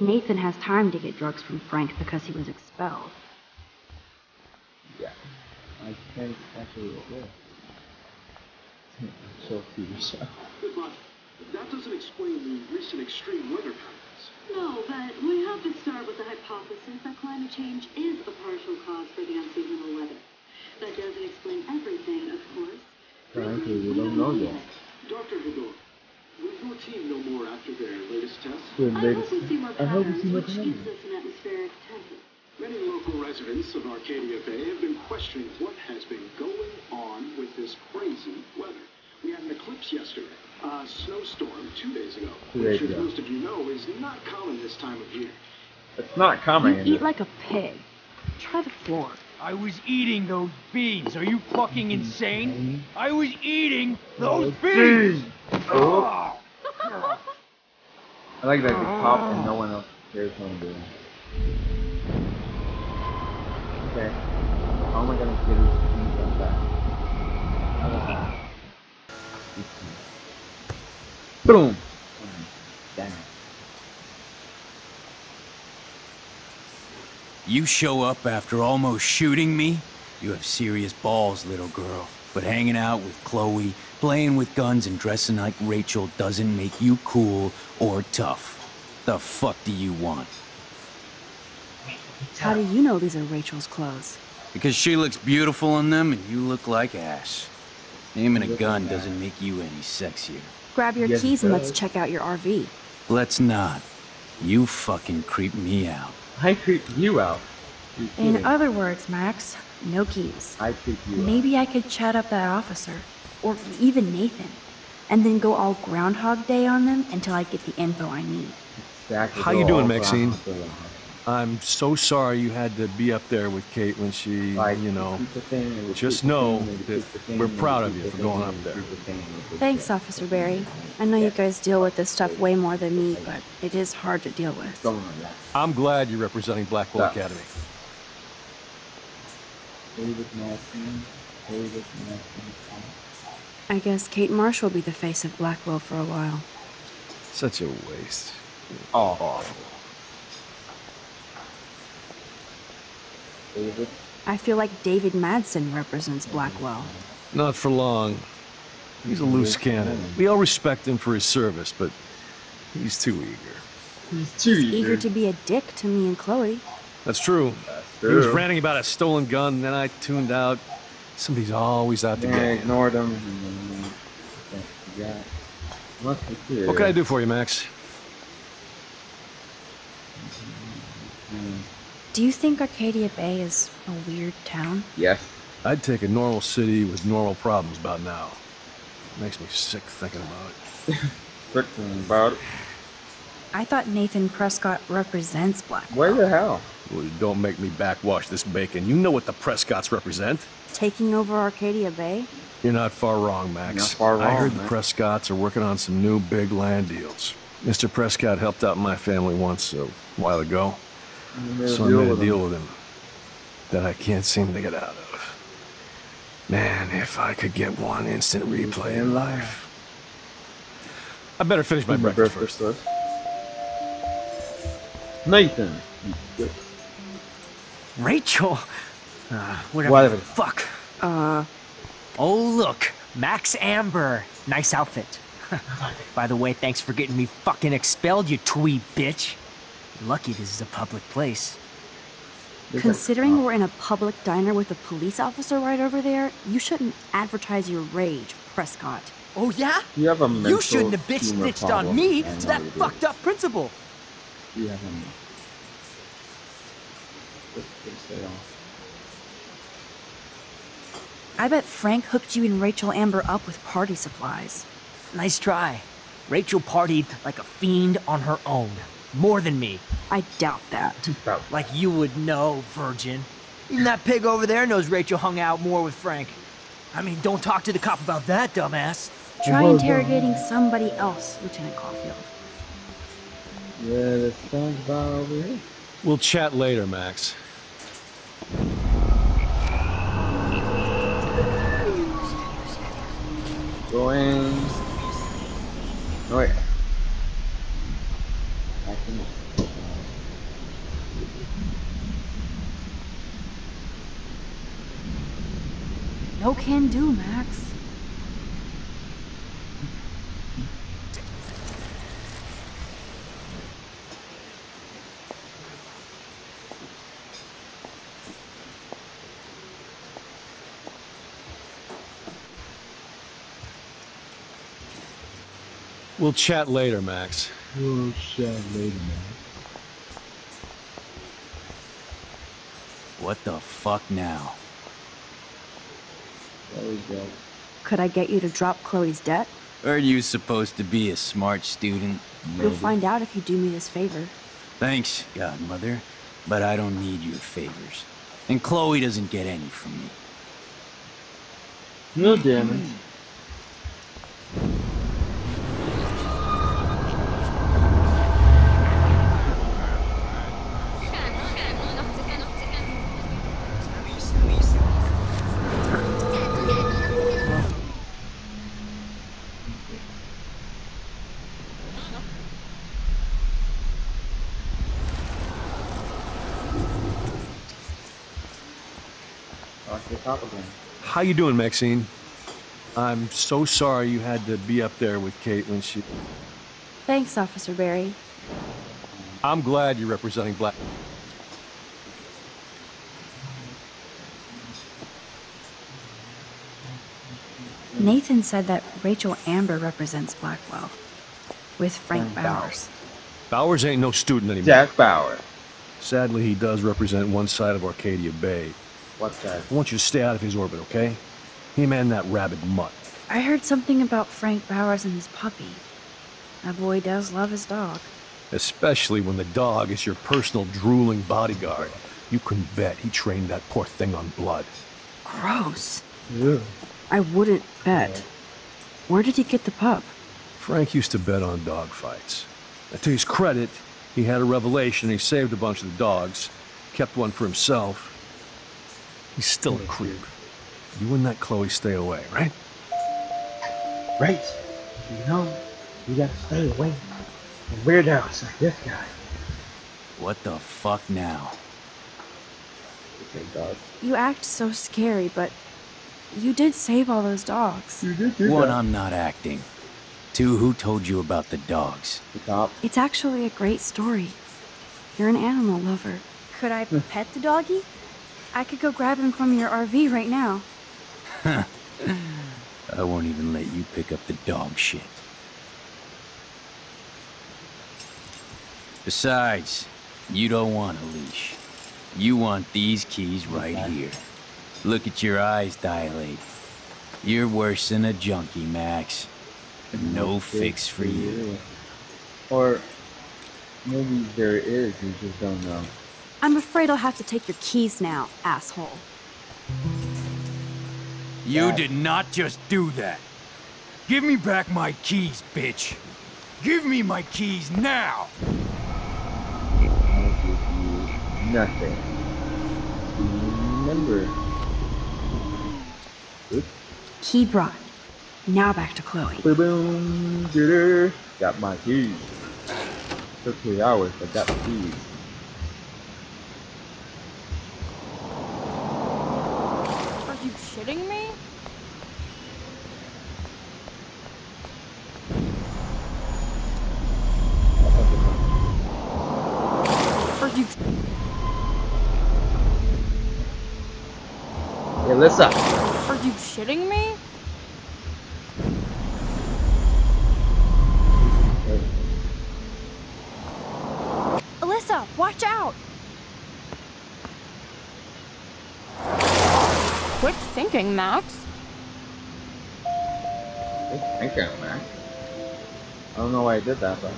Speaker 2: Nathan has time to get drugs from Frank because he was expelled.
Speaker 1: Yeah. I can't actually yeah. Show TV show.
Speaker 15: But that doesn't explain the recent extreme weather patterns.
Speaker 16: No, but we have to start with the hypothesis that climate change is a partial cause for the unseasonal weather. That doesn't explain everything, of course.
Speaker 1: Frankly, we don't know yet.
Speaker 15: Dr. Vidor, will your team know more after their latest tests?
Speaker 16: I hope we see more
Speaker 1: I
Speaker 16: patterns, which gives us an atmospheric template.
Speaker 15: Many local residents of Arcadia Bay have been questioning what has been going on with this crazy weather. We had an eclipse yesterday, a snowstorm two days ago,
Speaker 1: Two
Speaker 15: which, as most of you know, is not common this time of year.
Speaker 1: It's not common.
Speaker 14: You eat
Speaker 1: it?
Speaker 14: like a pig. Try the floor.
Speaker 17: I was eating those beans. Are you fucking insane? I was eating those beans.
Speaker 1: Oh. oh. I like that they pop and no one else cares what I'm doing. Okay. How am I gonna get his feet back? Ah. Boom. Damn.
Speaker 7: You show up after almost shooting me? You have serious balls, little girl. But hanging out with Chloe, playing with guns and dressing like Rachel doesn't make you cool or tough. The fuck do you want?
Speaker 2: How do you know these are Rachel's clothes?
Speaker 7: Because she looks beautiful in them and you look like ass. Aiming a gun doesn't make you any sexier.
Speaker 2: Grab your
Speaker 7: Yes,
Speaker 2: keys and let's check out your RV.
Speaker 7: Let's not. You fucking creep me out.
Speaker 1: I creep you out.
Speaker 2: In other words, Max, no keys.
Speaker 1: I creep you out.
Speaker 2: Maybe I could chat up that officer, or even Nathan, and then go all Groundhog Day on them until I get the info I need.
Speaker 1: Exactly.
Speaker 13: How you doing,
Speaker 1: All
Speaker 13: Maxine?
Speaker 1: Around.
Speaker 13: I'm so sorry you had to be up there with Kate when she, you know. Just know that we're proud of you for going up there.
Speaker 2: Thanks, Officer Berry. I know you guys deal with this stuff way more than me, but it is hard to deal with.
Speaker 13: I'm glad you're representing Blackwell Academy.
Speaker 1: David Maxine,
Speaker 2: I guess Kate Marsh will be the face of Blackwell for a while.
Speaker 13: Such a waste.
Speaker 1: Oh.
Speaker 13: Awful.
Speaker 1: David.
Speaker 2: I feel like David Madsen represents Blackwell.
Speaker 13: Not for long. He's a loose cannon. We all respect him for his service, but he's too eager.
Speaker 1: He's too
Speaker 2: He's eager to be a dick to me and Chloe.
Speaker 13: That's true. He was ranting about a stolen gun, and then I tuned out. Somebody's always out to
Speaker 1: Then I
Speaker 13: get you.
Speaker 1: ignored him. Yeah. Must be clear.
Speaker 13: What can I do for you, Max? Mm-hmm.
Speaker 2: Do you think Arcadia Bay is a weird town?
Speaker 1: Yes.
Speaker 13: I'd take a normal city with normal problems about now. Makes me sick thinking about it.
Speaker 1: thinking about it.
Speaker 2: I thought Nathan Prescott represents Blackwell.
Speaker 1: Where the hell?
Speaker 13: Well, don't make me backwash this bacon. You know what the Prescotts represent.
Speaker 2: Taking over Arcadia Bay?
Speaker 13: You're not far wrong, Max.
Speaker 1: Not far wrong, I
Speaker 13: heard
Speaker 1: man.
Speaker 13: the Prescotts are working on some new big land deals. Mr. Prescott helped out my family once a while ago,
Speaker 1: made a
Speaker 13: so I
Speaker 1: deal
Speaker 13: made a deal with him that I can't seem to get out of. Man, if I could get one instant replay in life. I better finish my
Speaker 1: Eat my
Speaker 13: breakfast
Speaker 1: breakfast
Speaker 13: first.
Speaker 1: Nathan.
Speaker 18: Rachel? Uh, whatever.
Speaker 1: Whatever.
Speaker 18: Fuck.
Speaker 2: Uh.
Speaker 18: Oh, look. Max Amber. Nice outfit. By the way, thanks for getting me fucking expelled, you twee bitch. You're lucky this is a public place.
Speaker 2: Considering oh. we're in a public diner with a police officer right over there, you shouldn't advertise your rage, Prescott.
Speaker 18: Oh, yeah?
Speaker 1: You have a mental
Speaker 18: You shouldn't have bitch
Speaker 1: humor
Speaker 18: snitched on me to that
Speaker 1: you do.
Speaker 18: fucked up principal.
Speaker 1: You have a stay on.
Speaker 2: I bet Frank hooked you and Rachel Amber up with party supplies.
Speaker 18: Nice try. Rachel partied like a fiend on her own. More than me.
Speaker 2: I doubt that.
Speaker 18: Like you would know, virgin. Even that pig over there knows Rachel hung out more with Frank. I mean, don't talk to the cop about that, dumbass.
Speaker 2: Try interrogating uh, somebody else, Lieutenant Caulfield.
Speaker 1: Yeah, the SpongeBob over here.
Speaker 13: We'll chat later, Max.
Speaker 1: Going. Oh, wait. I can-
Speaker 2: No can do, Max.
Speaker 13: We'll chat later, Max.
Speaker 1: We'll chat later, man.
Speaker 7: What the fuck now?
Speaker 1: There we go.
Speaker 2: Could I get you to drop Chloe's debt?
Speaker 7: Are you supposed to be a smart student?
Speaker 2: You'll find out if you do me this favor.
Speaker 7: Thanks, godmother, but I don't need your favors. And Chloe doesn't get any from me.
Speaker 1: No damage. The top again.
Speaker 13: How you doing, Maxine? I'm so sorry you had to be up there with Kate when she...
Speaker 19: Thanks, Officer Berry.
Speaker 13: I'm glad you're representing Black...
Speaker 2: Nathan said that Rachel Amber represents Blackwell. With Frank
Speaker 1: Frank
Speaker 2: Bowers.
Speaker 13: Bowers ain't no student anymore.
Speaker 1: Jack Bauer.
Speaker 13: Sadly, he does represent one side of Arcadia Bay.
Speaker 1: What's that?
Speaker 13: I want you to stay out of his orbit, okay? Him and that rabid mutt.
Speaker 2: I heard something about Frank Bowers and his puppy. That boy does love his dog.
Speaker 13: Especially when the dog is your personal drooling bodyguard. You can bet he trained that poor thing on blood.
Speaker 2: Gross.
Speaker 1: Yeah.
Speaker 2: I wouldn't bet. Where did he get the pup?
Speaker 13: Frank used to bet on dog fights. Now, to his credit, he had a revelation. He saved a bunch of the dogs, kept one for himself. He's still a creep. You and that Chloe stay away, right?
Speaker 1: Right. You know, you gotta stay away from weirdos like this guy.
Speaker 7: What the fuck now?
Speaker 1: Okay, dog.
Speaker 2: You act so scary, but you did save all those dogs.
Speaker 1: You did do
Speaker 7: One, I'm not acting. Two, who told you about the dogs?
Speaker 1: The cop.
Speaker 2: It's actually a great story. You're an animal lover. Could I pet the doggy? I could go grab him from your RV right now.
Speaker 7: I won't even let you pick up the dog shit. Besides, you don't want a leash. You want these keys right here. Look at your eyes dilate. You're worse than a junkie, Max. No fix for you.
Speaker 1: Or maybe there is, you just don't know.
Speaker 11: I'm afraid I'll have to take your keys now, asshole.
Speaker 20: You did not just do that. Give me back my keys, bitch. Give me my keys now.
Speaker 1: I'll give you nothing. Remember. Oops.
Speaker 2: Key brought. Now back to Chloe.
Speaker 1: Boom, boom, doo Got my keys. Took three hours, but got the keys.
Speaker 4: Are you shitting me? Are you
Speaker 1: Alyssa.
Speaker 4: are you shitting me? Alyssa, watch out! Quit thinking, Max.
Speaker 1: Thank you, man. I don't know why I did that, but.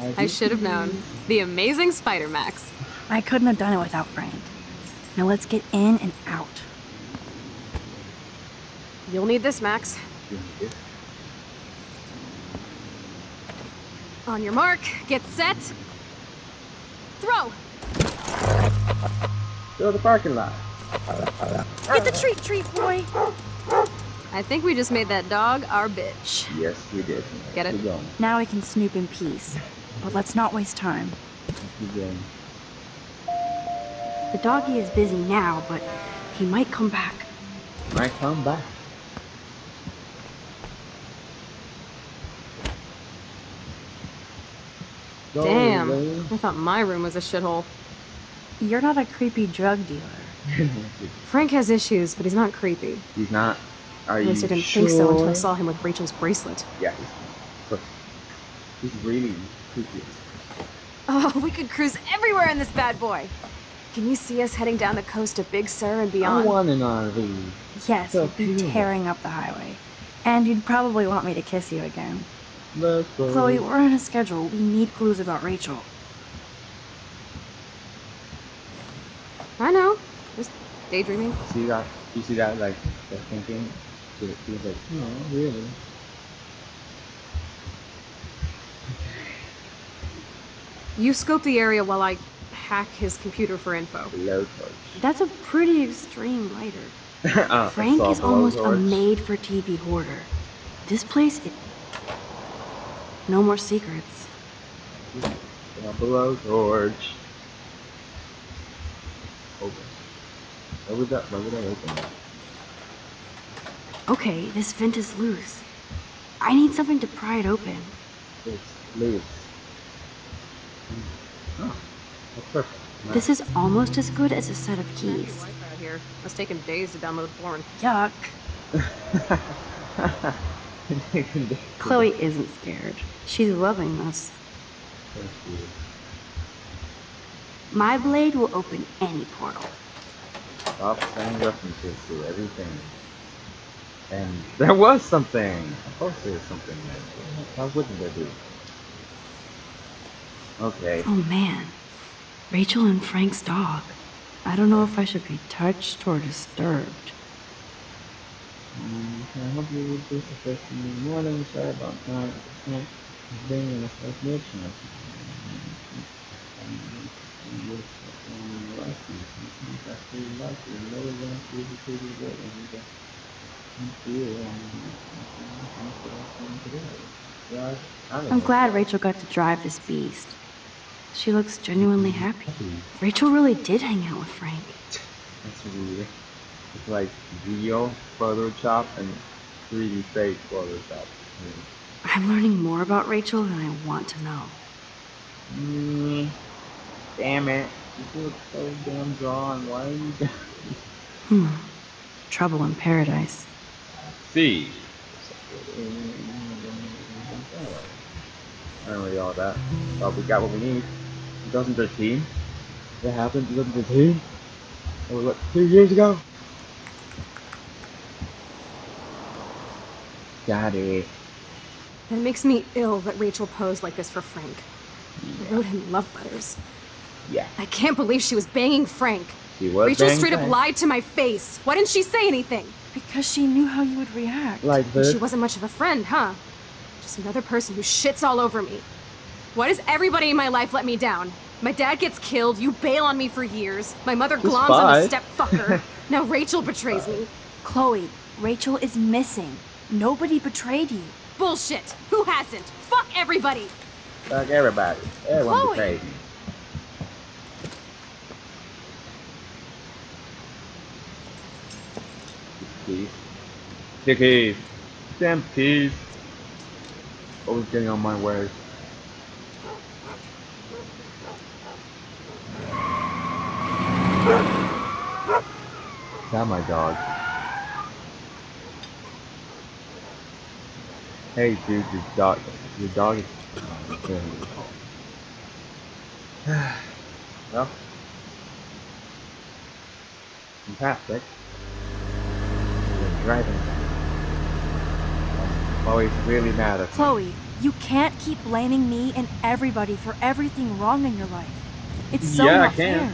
Speaker 11: I should have known. The amazing Spider Max.
Speaker 2: I couldn't have done it without Frank. Now let's get in and out.
Speaker 11: You'll need this, Max. On your mark, get set. Throw!
Speaker 1: Go to the parking lot.
Speaker 11: Get the treat, treat, boy! I think we just made that dog our bitch.
Speaker 1: Yes, we did.
Speaker 11: Get it?
Speaker 2: Now we can snoop in peace. But let's not waste time. The doggy is busy now, but he might come back.
Speaker 1: Might come back. Go,
Speaker 11: Damn.
Speaker 1: Elaine.
Speaker 11: I thought my room was a shithole.
Speaker 2: You're not a creepy drug dealer.
Speaker 11: Frank has issues, but he's not creepy.
Speaker 1: He's not. Are
Speaker 11: At least I didn't
Speaker 1: sure?
Speaker 11: think so until I saw him with Rachel's bracelet.
Speaker 1: Yeah. He's, he's really creepy.
Speaker 11: Oh, we could cruise everywhere in this bad boy. Can you see us heading down the coast to Big Sur and beyond?
Speaker 1: I
Speaker 11: beyond?
Speaker 1: want an RV.
Speaker 2: Yes,
Speaker 1: So
Speaker 2: you'd be tearing up the highway. And you'd probably want me to kiss you again.
Speaker 1: Let's go.
Speaker 2: Chloe, we're on a schedule. We need clues about Rachel.
Speaker 11: I know. Just daydreaming.
Speaker 1: See that? You see that? Like, the thinking? So it feels like, no, really.
Speaker 11: You scope the area while I hack his computer for info.
Speaker 1: Low torch.
Speaker 2: That's a pretty extreme lighter.
Speaker 1: uh,
Speaker 2: Frank is
Speaker 1: soft
Speaker 2: almost a made-for-TV hoarder. This place, it... no more secrets.
Speaker 1: Down below, George. Open. Why would that? Why would I open that?
Speaker 2: Okay, this vent is loose. I need something to pry it open.
Speaker 1: It's loose. Oh, perfect. Nice.
Speaker 2: This is almost as good as a set of keys.
Speaker 11: Out here. Must take him days to download porn.
Speaker 2: Yuck. Chloe isn't scared. She's loving this. My blade will open any portal.
Speaker 1: Stop saying references to everything. And there was something. Of course there was something there. Why wouldn't there be? Okay.
Speaker 2: Oh man. Rachel and Frank's dog. I don't know if I should be touched or disturbed.
Speaker 1: Um, can I help you with this? The first in the morning, sorry about that. Can't bring in a first bitch.
Speaker 2: I'm glad Rachel got to drive this beast. She looks genuinely happy. Rachel really did hang out with Frank.
Speaker 1: That's weird. It's like real Photoshop and 3D fake Photoshop.
Speaker 2: I'm learning more about Rachel than I want to know.
Speaker 1: Mm, damn it. You look so damn drawn. Why are you
Speaker 2: Hmm. Trouble in paradise.
Speaker 1: See. I don't really all that. But we got what we need. 2013? That happened 2013? That was what, two years ago? Got it.
Speaker 11: It makes me ill that Rachel posed like this for Frank. Wrote him love letters.
Speaker 1: Yeah.
Speaker 11: I can't believe she was banging Frank.
Speaker 1: She was
Speaker 11: Rachel
Speaker 1: banging
Speaker 11: straight up lied to my face. Why didn't she say anything?
Speaker 14: Because she knew how you would react.
Speaker 1: Like this.
Speaker 11: She wasn't much of a friend, huh? Just another person who shits all over me. Why does everybody in my life let me down? My dad gets killed, you bail on me for years, my mother
Speaker 14: Just
Speaker 11: gloms on a
Speaker 14: five.
Speaker 11: step fucker. now Rachel betrays me.
Speaker 14: Chloe, Rachel is missing. Nobody betrayed you.
Speaker 11: Bullshit! Who hasn't? Fuck everybody!
Speaker 1: Fuck everybody. Everyone
Speaker 11: Chloe.
Speaker 1: betrayed me. Keys. The keys. Damn keys. Always getting on my way. Not my dog. Hey dude, your dog, your dog is. well, fantastic. You're driving. Always really mad at me.
Speaker 14: Chloe, you can't keep blaming me and everybody for everything wrong in your life. It's so
Speaker 1: Yeah, I
Speaker 14: not
Speaker 1: can.
Speaker 14: fair.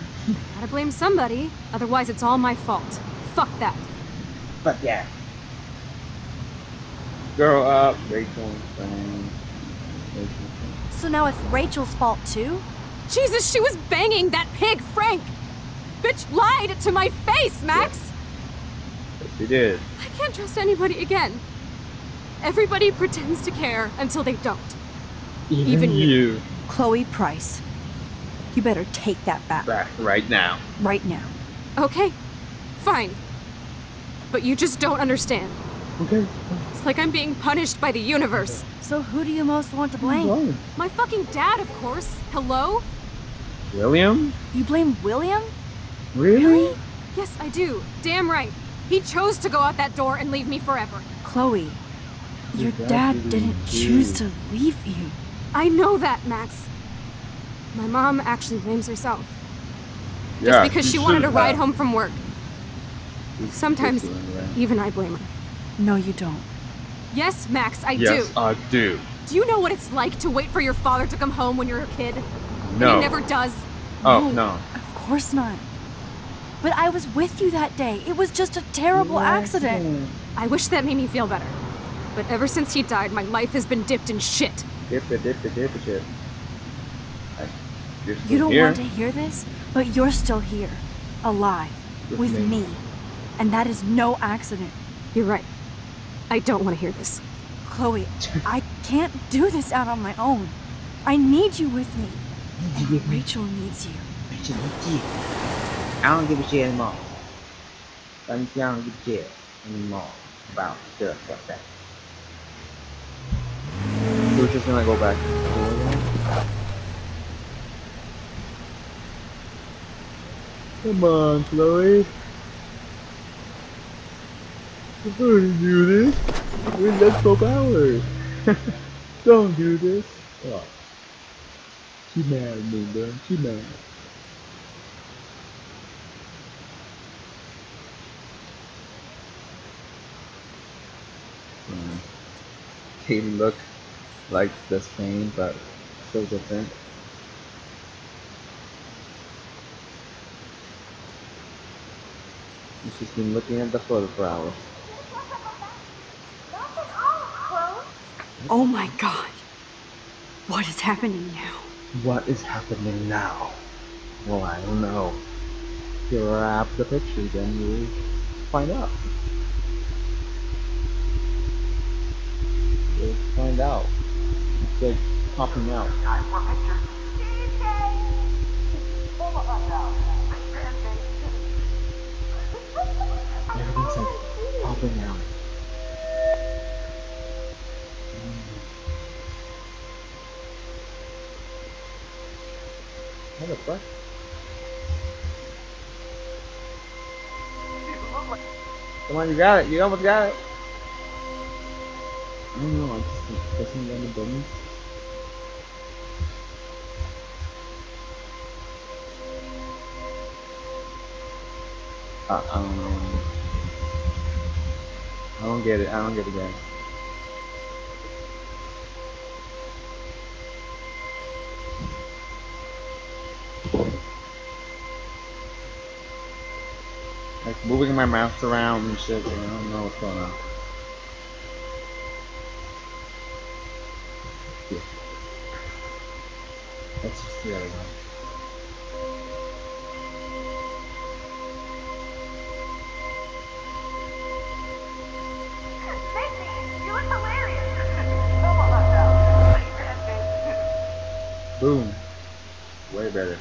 Speaker 11: Gotta blame somebody, otherwise it's all my fault. Fuck that.
Speaker 1: Fuck yeah. Girl up, Rachel. Rachel
Speaker 14: So now it's Rachel's fault too?
Speaker 11: Jesus, she was banging that pig, Frank! Bitch lied to my face, Max!
Speaker 1: Frank. She did.
Speaker 11: I can't trust anybody again. Everybody pretends to care until they don't. Even
Speaker 1: you.
Speaker 14: Chloe Price. You better take that back
Speaker 1: Back right now.
Speaker 14: right now.
Speaker 11: Okay, fine. But you just don't understand.
Speaker 1: Okay.
Speaker 11: It's like I'm being punished by the universe.
Speaker 14: So who do you most want to blame?
Speaker 11: My fucking dad, of course. Hello?
Speaker 1: William?
Speaker 14: You blame William?
Speaker 1: Really?
Speaker 11: Yes, I do. Damn right. He chose to go out that door and leave me forever.
Speaker 14: Chloe, your
Speaker 1: dad
Speaker 14: dad
Speaker 1: didn't
Speaker 14: didn't choose to leave you.
Speaker 11: I know that, Max. My mom actually blames herself.
Speaker 1: Yeah,
Speaker 11: just because
Speaker 1: she
Speaker 11: she wanted to ride
Speaker 1: have.
Speaker 11: home from work. Sometimes, even I blame her.
Speaker 14: No, you don't.
Speaker 11: Yes, Max, I
Speaker 1: yes,
Speaker 11: do.
Speaker 1: I do.
Speaker 11: Do you know what it's like to wait for your father to come home when you're a kid? And
Speaker 1: No.
Speaker 11: he never does.
Speaker 1: Oh, no.
Speaker 14: Of course not. But I was with you that day. It was just a terrible accident.
Speaker 11: I wish that made me feel better. But ever since he died, my life has been dipped in shit.
Speaker 1: Dip it, dip it, dip it, shit. I- You're still
Speaker 14: You don't
Speaker 1: here.
Speaker 14: want to hear this, but you're still here. Alive.
Speaker 1: With
Speaker 14: With
Speaker 1: me.
Speaker 14: me. And that is no accident.
Speaker 11: You're right. I don't want to hear this.
Speaker 14: Chloe, I can't do this out on my own.
Speaker 2: I need you with me. And Rachel needs you.
Speaker 1: Rachel needs you. I don't give a shit anymore. I don't give a shit anymore about stuff like that. We're just gonna go back. Come on, Chloe. Don't do this. We're less 12 hours. Don't do this. Oh. She mad at me, bro. She mad. Mm. Look like the same, but so different. She's been looking at the photo for hours.
Speaker 2: Oh my god. What is happening now?
Speaker 1: What is happening now? Well, I don't know. Grab the pictures and we'll find out. We'll find out. It's like popping out. Everything's like popping out. Mm. What the fuck? Come on, you got it. You almost got it. I don't know. I'm just like, pressing down the buttons. Uh, um, I don't get it. I don't get it, guys. Like moving my mouse around and shit. I don't know what's going on. Yeah. That's just. Boom. Way better.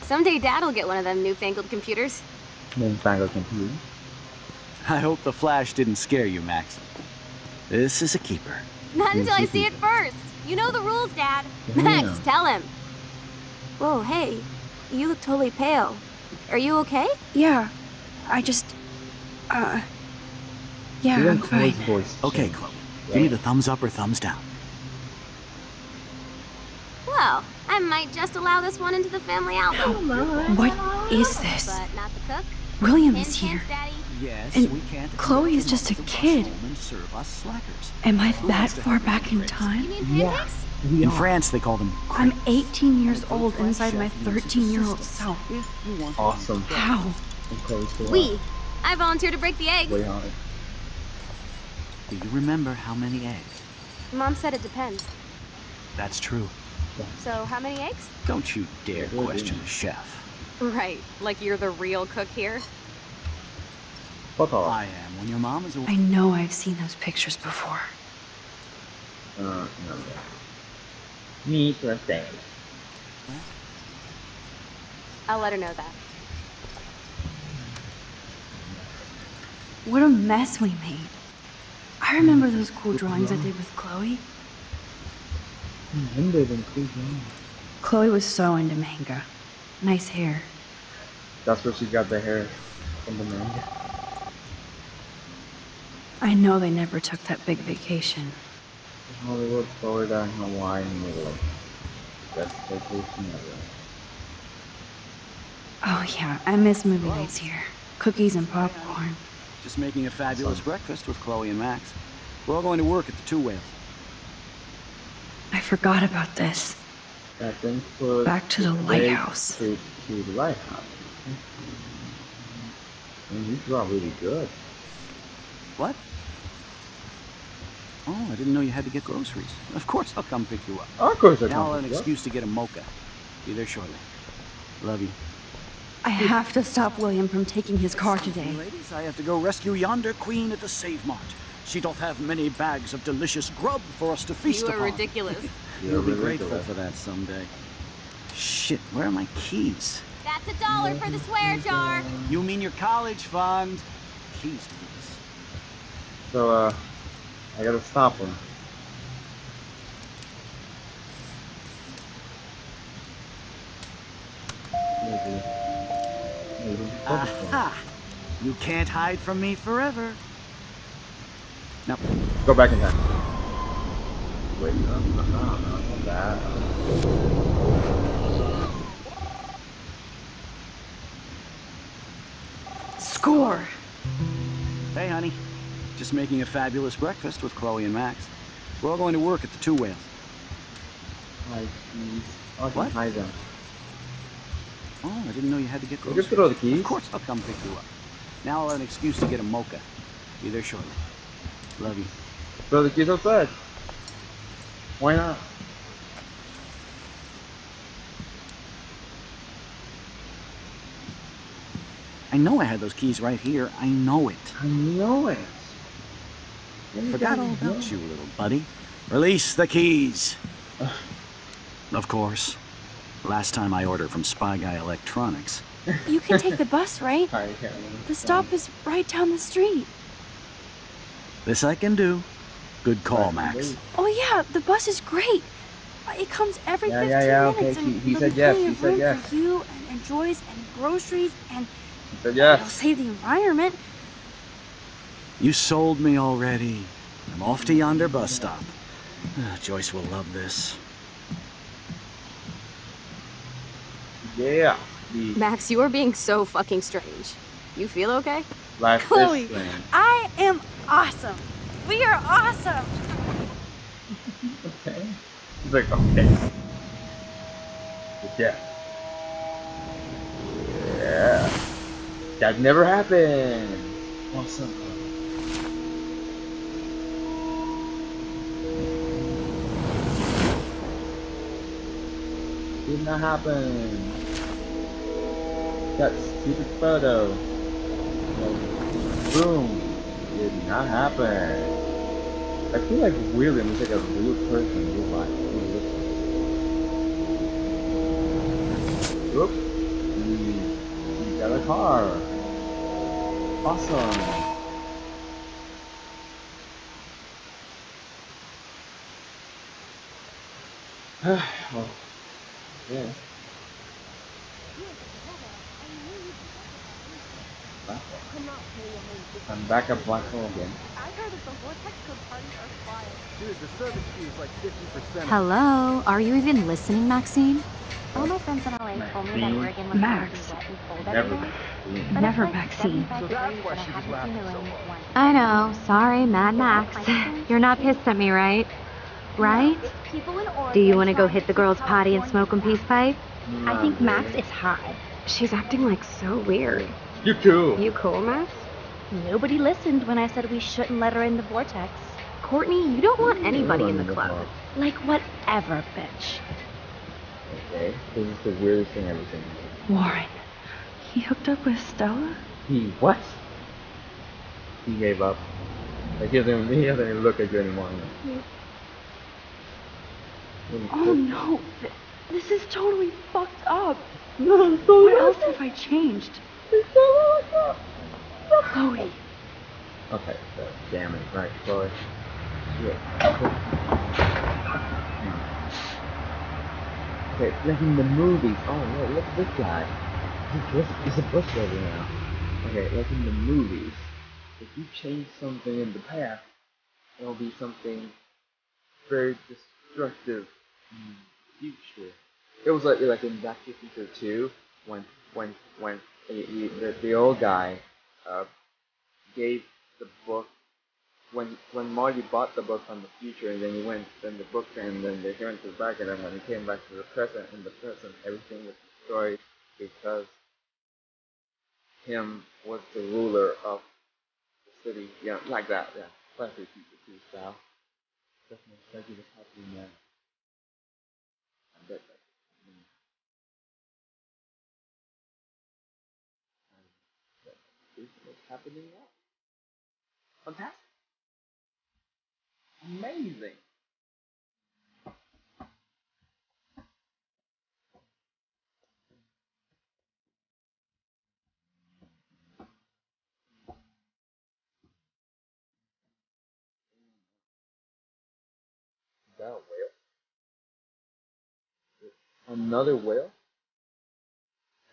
Speaker 11: Someday Dad'll get one of them newfangled computers.
Speaker 1: Newfangled computer.
Speaker 3: I hope the flash didn't scare you, Max. This is a keeper.
Speaker 11: Not until I see it first. You know the rules, Dad. Max, tell him. Whoa, hey. You look totally pale. Are you okay?
Speaker 2: Yeah. I just. Uh. Yeah, I'm fine.
Speaker 1: Voice
Speaker 3: Okay. Chloe. Give me the thumbs up or thumbs down.
Speaker 11: Well, I might just allow this one into the family album.
Speaker 2: What is this?
Speaker 11: But not the cook.
Speaker 2: William
Speaker 11: Hint,
Speaker 2: is here.
Speaker 11: hint, Daddy.
Speaker 3: Yes,
Speaker 2: And
Speaker 3: we can't.
Speaker 2: Chloe is just a
Speaker 3: your mother to
Speaker 2: kid.
Speaker 3: rush home and serve us slackers.
Speaker 2: Am I that far back in time?
Speaker 11: You mean pancakes?
Speaker 3: In France, they call them.
Speaker 2: I'm 18 years old inside my 13 year old self.
Speaker 3: If you want to
Speaker 1: Awesome.
Speaker 2: How?
Speaker 1: And Chloe's still
Speaker 11: We. I volunteer to break the eggs.
Speaker 1: Way hard.
Speaker 3: Do you remember how many eggs?
Speaker 11: Mom said it depends.
Speaker 3: That's true.
Speaker 11: So, how many eggs?
Speaker 3: Don't you dare
Speaker 1: Good
Speaker 3: question
Speaker 1: enough.
Speaker 3: the chef.
Speaker 11: Right. Like you're the real cook here?
Speaker 1: Fuck off.
Speaker 3: I am. When your mom is away.
Speaker 2: I know I've seen those pictures before.
Speaker 1: Uh, no. Me birthday.
Speaker 11: I'll let her know that.
Speaker 2: What a mess we made. I remember those cool drawings I did with Chloe.
Speaker 1: Remember them cool games.
Speaker 2: Chloe was so into manga. Nice hair.
Speaker 1: That's where she got the hair from the manga.
Speaker 2: I know they never took that big vacation.
Speaker 1: Hollywood, Florida, and Hawaii, and Italy. Best vacation ever.
Speaker 2: Oh yeah, I miss movie nights here. Cookies and popcorn.
Speaker 3: Just making a fabulous breakfast with Chloe and Max. We're all going to work at the Two Whales.
Speaker 2: I forgot about this.
Speaker 1: That then
Speaker 2: Back to the lighthouse.
Speaker 1: To, to the lighthouse. And you draw really good.
Speaker 3: What? Oh, I didn't know you had to get groceries. Of course I'll come pick you up.
Speaker 1: Of course I
Speaker 3: Now
Speaker 1: come
Speaker 3: I'll have an
Speaker 1: pick you up.
Speaker 3: excuse to get a mocha. Be there shortly. Love you.
Speaker 2: I have to stop William from taking his car today.
Speaker 3: Ladies, I have to go rescue yonder queen at the Save Mart. She doth have many bags of delicious grub for us to feast upon.
Speaker 11: You are
Speaker 3: upon.
Speaker 11: ridiculous.
Speaker 3: You'll be
Speaker 1: You're
Speaker 3: grateful
Speaker 1: ridiculous.
Speaker 3: for that someday. Shit, where are my keys?
Speaker 4: That's a dollar for the swear jar.
Speaker 3: You mean your college fund? Keys, please.
Speaker 1: So, uh, I gotta stop him. Maybe. Maybe.
Speaker 3: Aha! You can't hide from me forever. No.
Speaker 1: Go back in time. Wait, no, no, no, no, not that. Uh.
Speaker 14: Score!
Speaker 3: hey, honey. Just making a fabulous breakfast with Chloe and Max. We're all going to work at the Two Whales.
Speaker 1: Like, keys. Oh, I can
Speaker 3: What?
Speaker 1: hide them.
Speaker 3: Oh, I didn't know you had to get those.
Speaker 1: can throw the keys.
Speaker 3: Of course I'll come pick you up. Now I'll have an excuse to get a mocha. Be there shortly. Love you.
Speaker 1: Throw the keys outside. Why not?
Speaker 3: I know I had those keys right here. I know it.
Speaker 1: I know it.
Speaker 3: Forgot all about you, little buddy. Release the keys. of course. Last time I ordered from Spy Guy Electronics.
Speaker 14: You can take the bus, right?
Speaker 1: I
Speaker 14: The stop is right down the street.
Speaker 3: This I can do. Good call, Max.
Speaker 14: Oh yeah, the bus is great. Uh, It comes every
Speaker 1: Yeah,
Speaker 14: 15
Speaker 1: yeah, yeah, okay,
Speaker 14: minutes,
Speaker 1: he-
Speaker 14: and
Speaker 1: he
Speaker 14: there'll
Speaker 1: said
Speaker 14: be
Speaker 1: yes,
Speaker 14: plenty
Speaker 1: he
Speaker 14: of
Speaker 1: said
Speaker 14: room
Speaker 1: yes.
Speaker 14: for you and, and Joyce and groceries, and
Speaker 1: But
Speaker 14: it'll
Speaker 1: yes.
Speaker 14: save the environment.
Speaker 3: You sold me already. I'm off to yonder bus stop. Ah, Joyce will love this.
Speaker 1: Yeah. The
Speaker 11: Max, you are being so fucking strange. You feel okay?
Speaker 1: life
Speaker 14: Chloe,
Speaker 1: is strange.
Speaker 14: I am awesome. We are awesome.
Speaker 1: Okay. He's like, okay. Yeah. Yeah. That never happened. Awesome. Did not happen. That stupid photo. Boom. Did not happen. I feel like William is like a real person in real life. Whoop. He, he got a car. Awesome. well, yeah. I'm back at Black Hole again.
Speaker 13: Dude, the service fee is like
Speaker 5: Hello, are you even listening, Maxine?
Speaker 2: All my friends in LA told me that
Speaker 1: Maxine?
Speaker 2: Oregon was
Speaker 5: Max.
Speaker 2: gonna be wet and cold
Speaker 1: Never. Maxine.
Speaker 5: Never Maxine.
Speaker 13: So that's
Speaker 2: degrees
Speaker 13: why
Speaker 2: and I
Speaker 13: she was
Speaker 2: haven't
Speaker 13: laughing
Speaker 2: seen the
Speaker 13: so
Speaker 2: rain
Speaker 13: hard.
Speaker 2: once.
Speaker 5: I know. Sorry, Mad Max. You're not pissed at me, right? Right?
Speaker 2: People in Oregon
Speaker 5: Do you want to go hit the girls' potty and
Speaker 2: smoke
Speaker 5: smoke 'em peace pipe?
Speaker 2: I think Max is high.
Speaker 11: She's acting like so weird.
Speaker 1: You too.
Speaker 11: You cool, Max?
Speaker 2: Nobody listened when I said we shouldn't let her in the vortex.
Speaker 11: Courtney, you don't want anybody in the club.
Speaker 2: Like whatever, bitch.
Speaker 1: Okay. This is the weirdest thing I've ever seen.
Speaker 14: Warren, he hooked up with Stella?
Speaker 1: He what? He gave up. Like he doesn't, he doesn't even look at you anymore.
Speaker 14: Oh no, this is totally fucked up. What else have I changed? Chloe.
Speaker 1: Okay, so damn it, right, Chloe. Yeah. Okay, like in the movies. Oh no, look at this guy. He's a a bushwhacker now. Okay, like in the movies, if you change something in the past, it'll be something very destructive in the future. It was like like in Back to the Future 2, when when when he, he, the, the old guy uh, gave the book when when Marty bought the book from the future and then he went then the book and then the to the back and then when he came back to the present in the present everything was destroyed because him was the ruler of the city. Yeah like that yeah. The Future style. Definitely you for happening there I bet that mm, Happening now fantastic amazing. That whale? Another whale?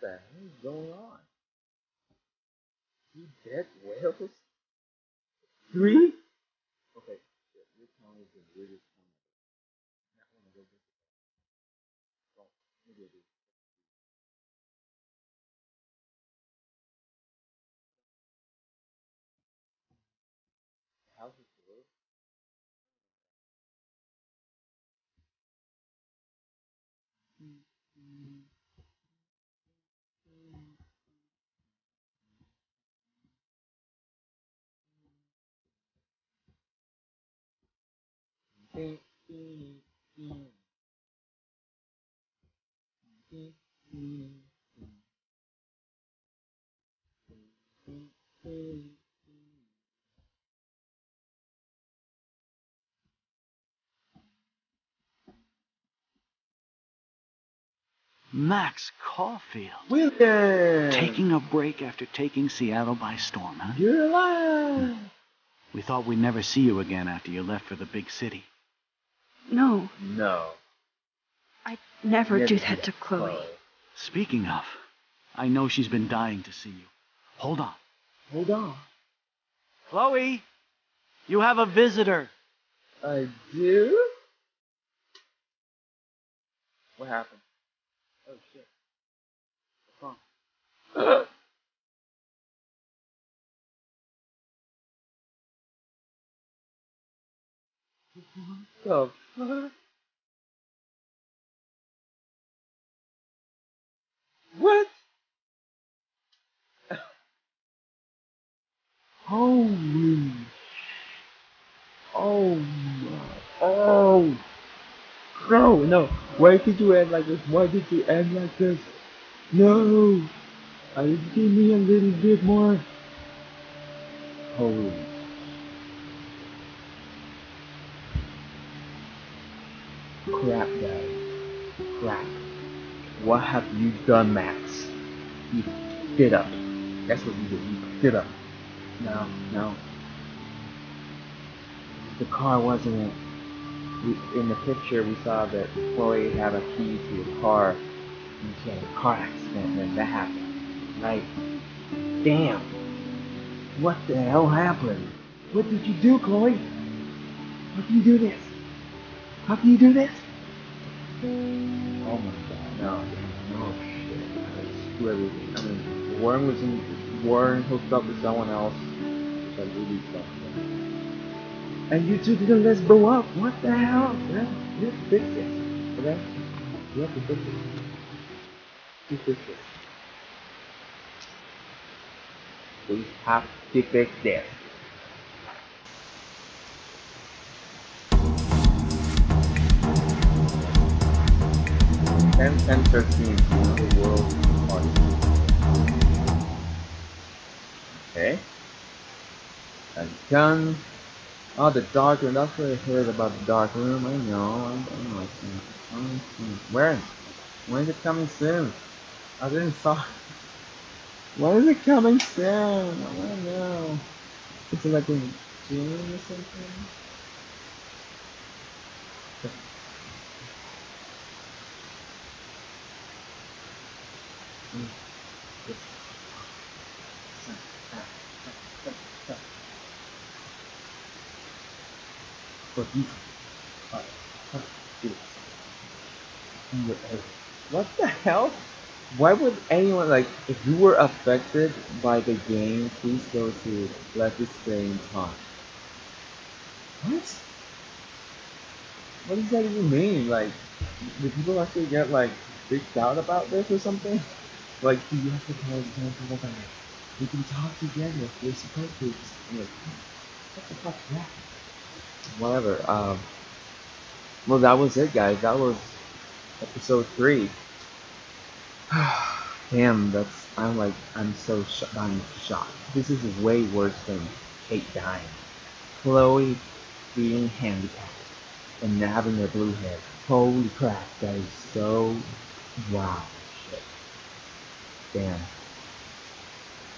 Speaker 1: What the hell is going on? Two dead whales? Three? Okay, shit, you're telling me the weirdest one. Not one of those. Well, maybe I do. How's this work?
Speaker 3: Max Caulfield.
Speaker 1: William!
Speaker 3: Taking a break after taking Seattle by storm, huh?
Speaker 1: You're alive!
Speaker 3: We thought we'd never see you again after you left for the big city.
Speaker 2: No,
Speaker 1: No.
Speaker 2: I never
Speaker 1: Never
Speaker 2: do
Speaker 1: do
Speaker 2: that to Chloe.
Speaker 1: Chloe.
Speaker 3: Speaking of, I know she's been dying to see you. Hold on.
Speaker 1: Hold on.
Speaker 3: Chloe, you have a visitor.
Speaker 1: I do? What happened? Oh shit. What's wrong? What the fuck? What? Holy. Oh my. Oh. No, no. Why did you end like this? Why did you end like this? No. I give me a little bit more. Holy. Crap, guys. Crap. What have you done, Max? You did up. That's what you did. You did up. No, no. The car wasn't it. We, in the picture, we saw that Chloe had a key to a car, and she had a car accident, and that happened. Like, damn. What the hell happened? What did you do, Chloe? How did you do this? How can you do this? Oh my god, no, no shit. I screw everything. I mean, Warren was in, Warren hooked up with someone else, which I really fucked up. And you two didn't let's blow up. What the hell? Well, you have to fix this. Okay? You have to fix it. You fix this. We have to fix this. Ten, ten, thirteen. Another world party. Okay. And done. Oh, ah, the dark room. That's what I heard about the dark room. I know. I. Where? When is it coming soon? I didn't saw. When is it coming soon? I don't know. Is it like in June or something? What the hell? Why would anyone like if you were affected by the game, please go to Let This Game Talk. What? What does that even mean? Like do people actually get like freaked out about this or something? Like do you have to tell tell people that we can talk together if we're supposed to like what the fuck is that? Whatever. Um well that was it guys. That was episode three. Damn, that's I'm like I'm so sh- I'm shocked. This is way worse than Kate dying. Chloe being handicapped and having their blue hair. Holy crap, that is so wow. Damn.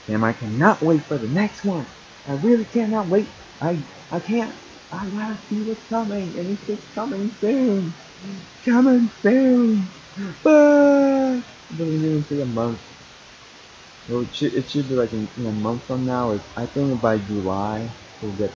Speaker 1: Damn, I cannot wait for the next one. I really cannot wait. I I can't. I gotta see what's coming, and it's just coming soon. Coming soon. But it doesn't even take a month. It should, it should be like in, in a month from now. It's, I think by July we'll get